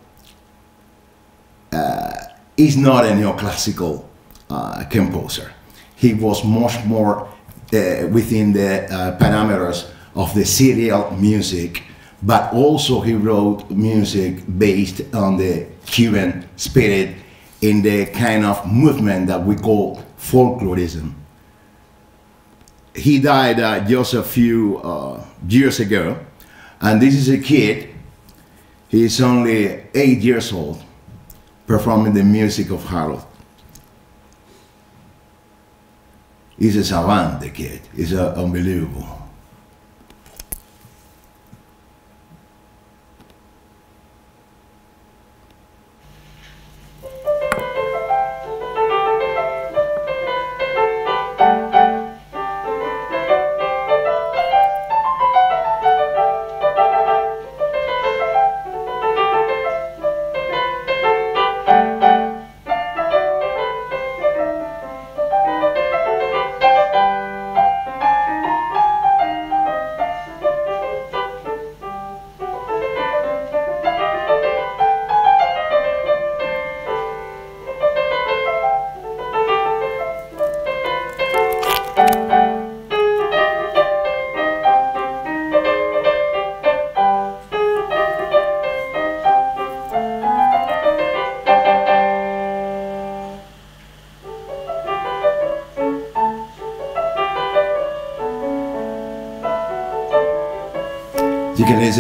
is not a neoclassical uh, composer. He was much more uh, within the uh, parameters of the serial music, but also he wrote music based on the Cuban spirit in the kind of movement that we call folklorism. He died uh, just a few uh, years ago, and this is a kid. He's only eight years old performing the music of Harold. He's a savant, the kid. He's unbelievable.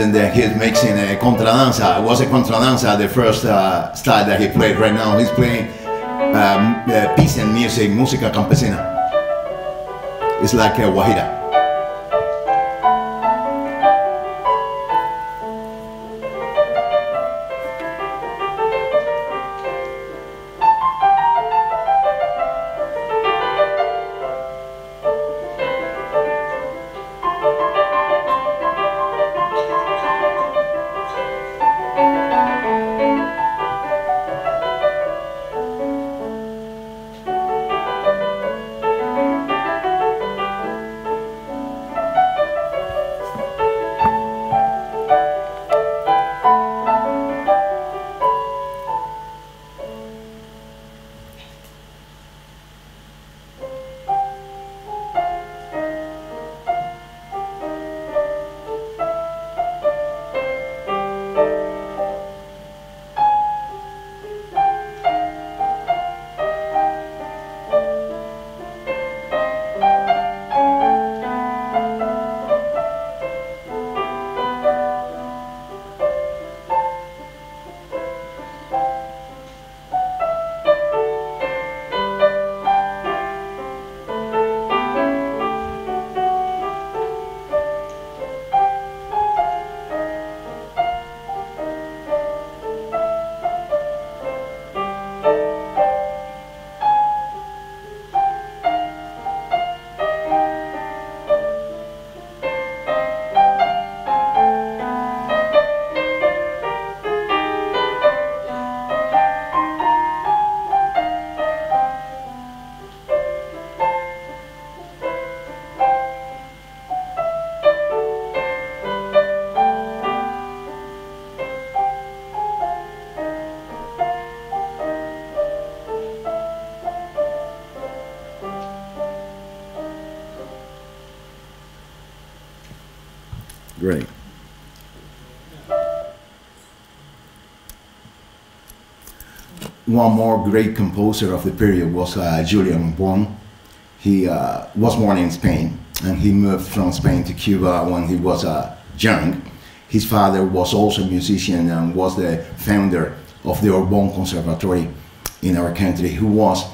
You that he's mixing a contradanza. It was a contradanza, the first uh, style that he played. Right now, he's playing um, uh, peasant music, música campesina. It's like a guajira. One more great composer of the period was uh, Julian Orbon. He uh, was born in Spain and he moved from Spain to Cuba when he was uh, young. His father was also a musician and was the founder of the Orbon Conservatory in our country, who was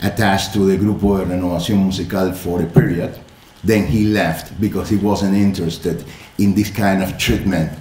attached to the Grupo de Renovación Musical for a period. Then he left because he wasn't interested in this kind of treatment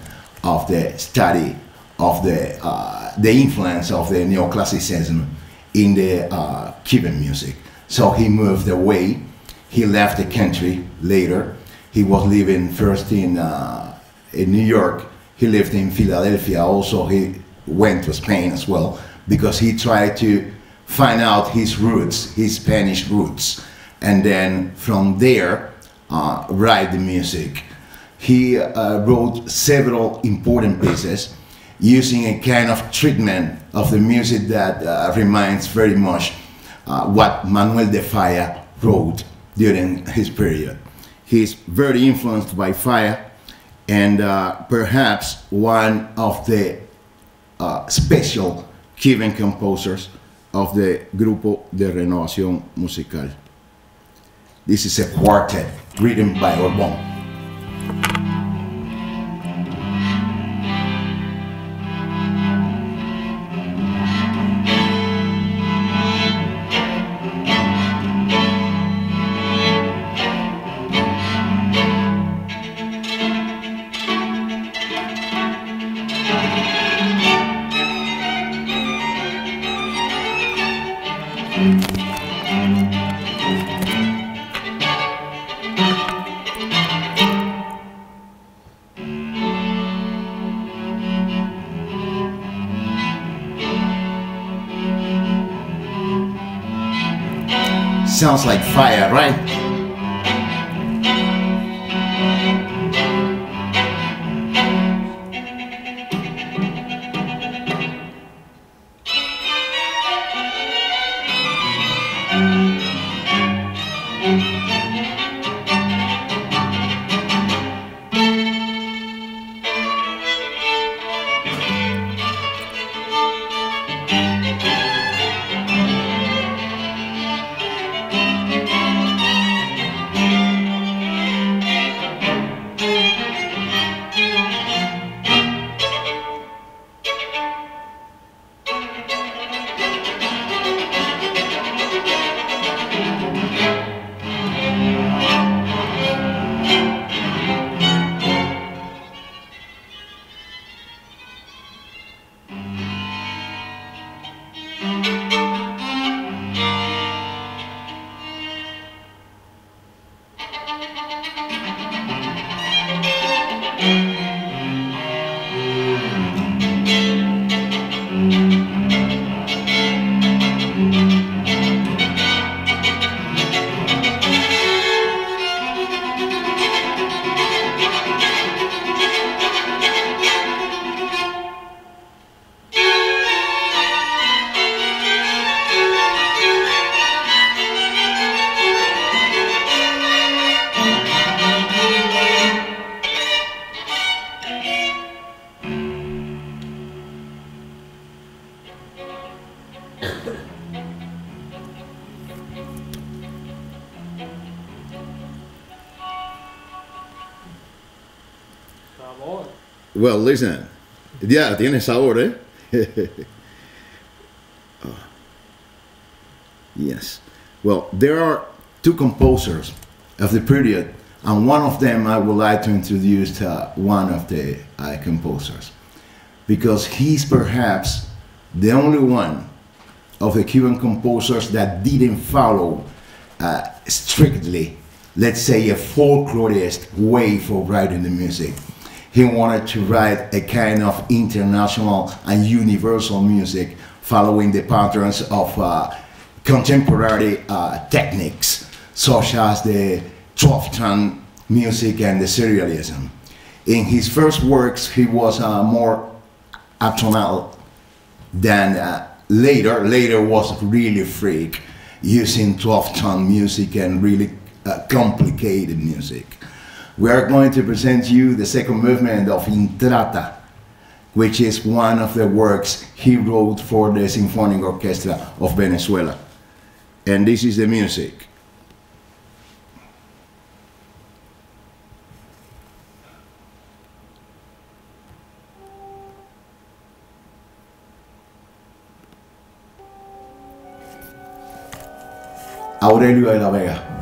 of the study of the, uh, the influence of the neoclassicism in the uh, Cuban music. So he moved away. He left the country later. He was living first in, uh, in New York. He lived in Philadelphia. Also, he went to Spain as well because he tried to find out his roots, his Spanish roots, and then from there uh, write the music. He uh, wrote several important pieces using a kind of treatment of the music that uh, reminds very much uh, what Manuel de Falla wrote during his period. He's very influenced by Falla and uh, perhaps one of the uh, special Cuban composers of the Grupo de Renovación Musical. This is a quartet written by Orbon. Listen. Ya, tiene sabor, eh? Oh. [laughs] yes. Well, there are two composers of the period, and one of them I would like to introduce to one of the uh, composers because he's perhaps the only one of the Cuban composers that didn't follow uh, strictly, let's say, a folklorist way for writing the music. He wanted to write a kind of international and universal music following the patterns of uh, contemporary uh, techniques, such as the 12 tone music and the serialism. In his first works, he was uh, more atonal than uh, later. Later was really freak, using 12 tone music and really uh, complicated music. We are going to present you the second movement of Intrata, which is one of the works he wrote for the Symphonic Orchestra of Venezuela. And this is the music. Aurelio de la Vega.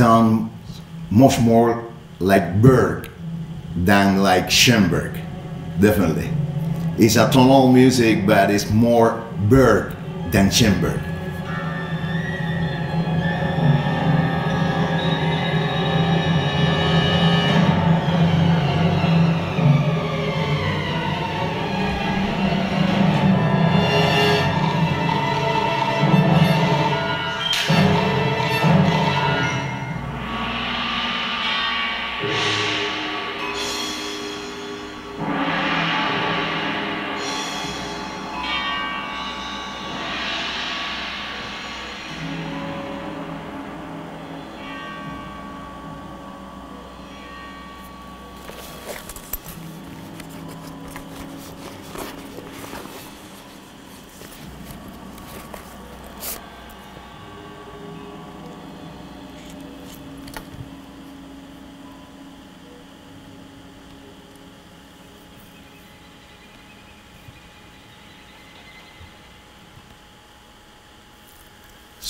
Sound much more like Berg than like Schoenberg, definitely. It's a tonal music, but it's more Berg than Schoenberg.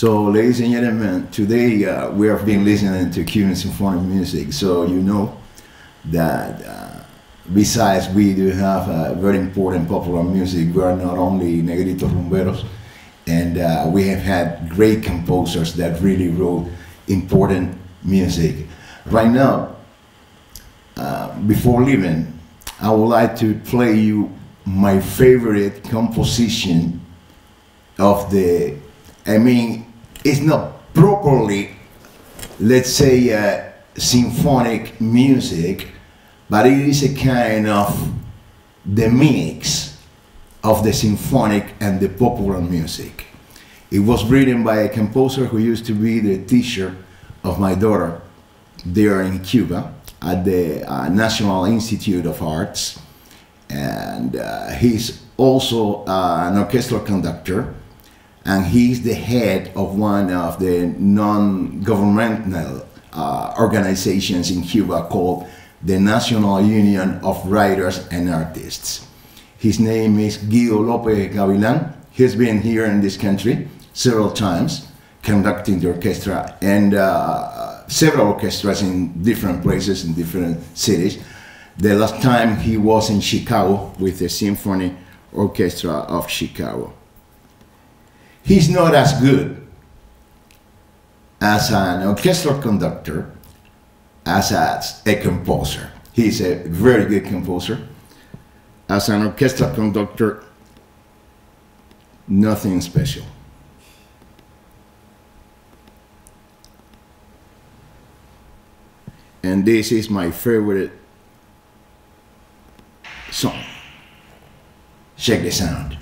So, ladies and gentlemen, today uh, we have been listening to Cuban symphonic music. So you know that uh, besides we do have very important popular music, we are not only Negritos Rumberos, and uh, we have had great composers that really wrote important music. Right now, uh, before leaving, I would like to play you my favorite composition of the, I mean, it's not properly, let's say, uh, symphonic music, but it is a kind of the mix of the symphonic and the popular music. It was written by a composer who used to be the teacher of my daughter there in Cuba at the uh, National Institute of Arts. And uh, he's also uh, an orchestral conductor, and he's the head of one of the non governmental uh, organizations in Cuba called the National Union of Writers and Artists. His name is Guido Lopez Gavilan. He's been here in this country several times conducting the orchestra and uh, several orchestras in different places in different cities. The last time he was in Chicago with the Symphony Orchestra of Chicago. He's not as good as an orchestral conductor as as a composer. He's a very good composer. As an orchestra conductor, nothing special. and this is my favorite song. Check the sound.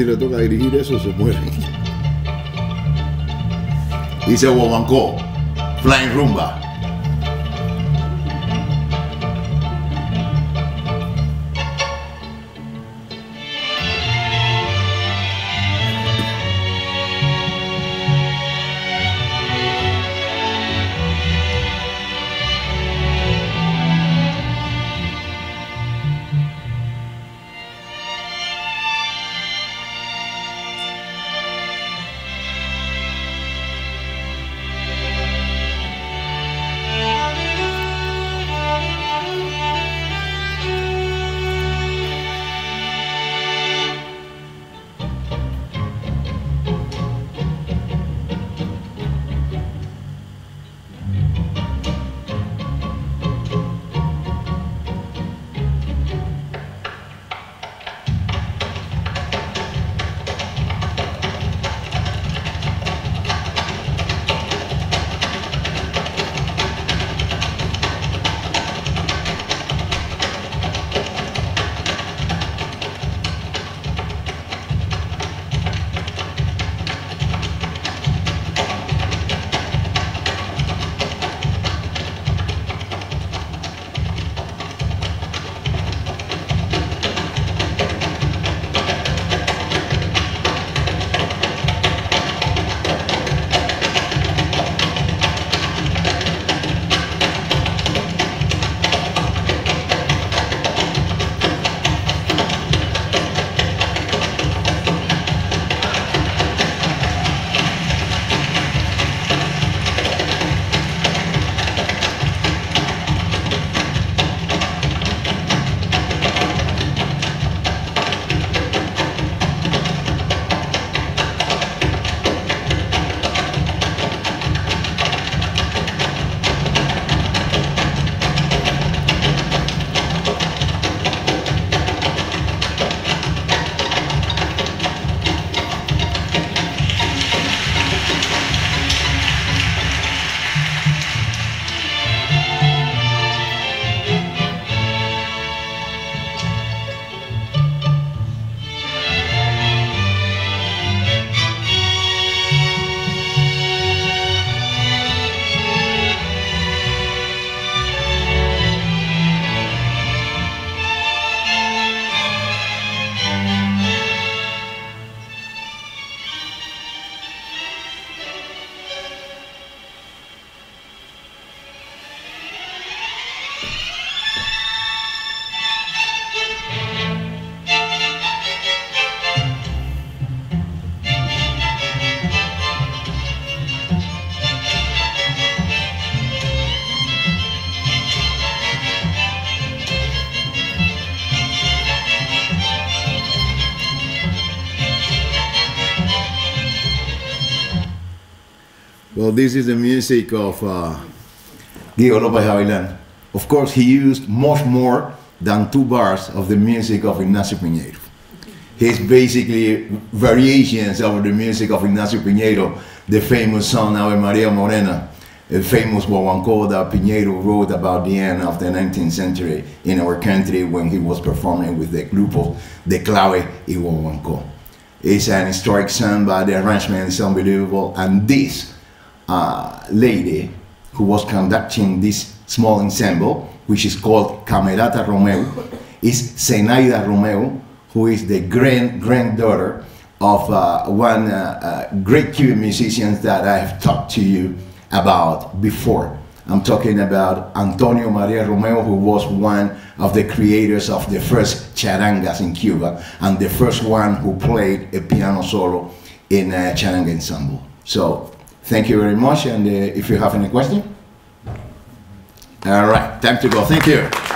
Si le toca dirigir eso, se muere. Dice Bobancó, Flying Rumba. Well, this is the music of uh, Guido Lopez Gavilan. Of course, he used much more than two bars of the music of Ignacio Piñeiro. He's basically variations of the music of Ignacio Piñeiro, the famous song Ave Maria Morena, a famous guaguancó that Piñeiro wrote about the end of the 19th century in our country when he was performing with the grupo De Clave y Guaguancó. It's an historic song, but the arrangement is unbelievable. And this uh, lady who was conducting this small ensemble, which is called Camerata Romeu, is Zenaida Romeu, who is the grand granddaughter of uh, one uh, uh, great Cuban musician that I have talked to you about before. I'm talking about Antonio Maria Romeu, who was one of the creators of the first charangas in Cuba and the first one who played a piano solo in a charanga ensemble. So, thank you very much, and uh, if you have any question, all right, time to go. Thank you.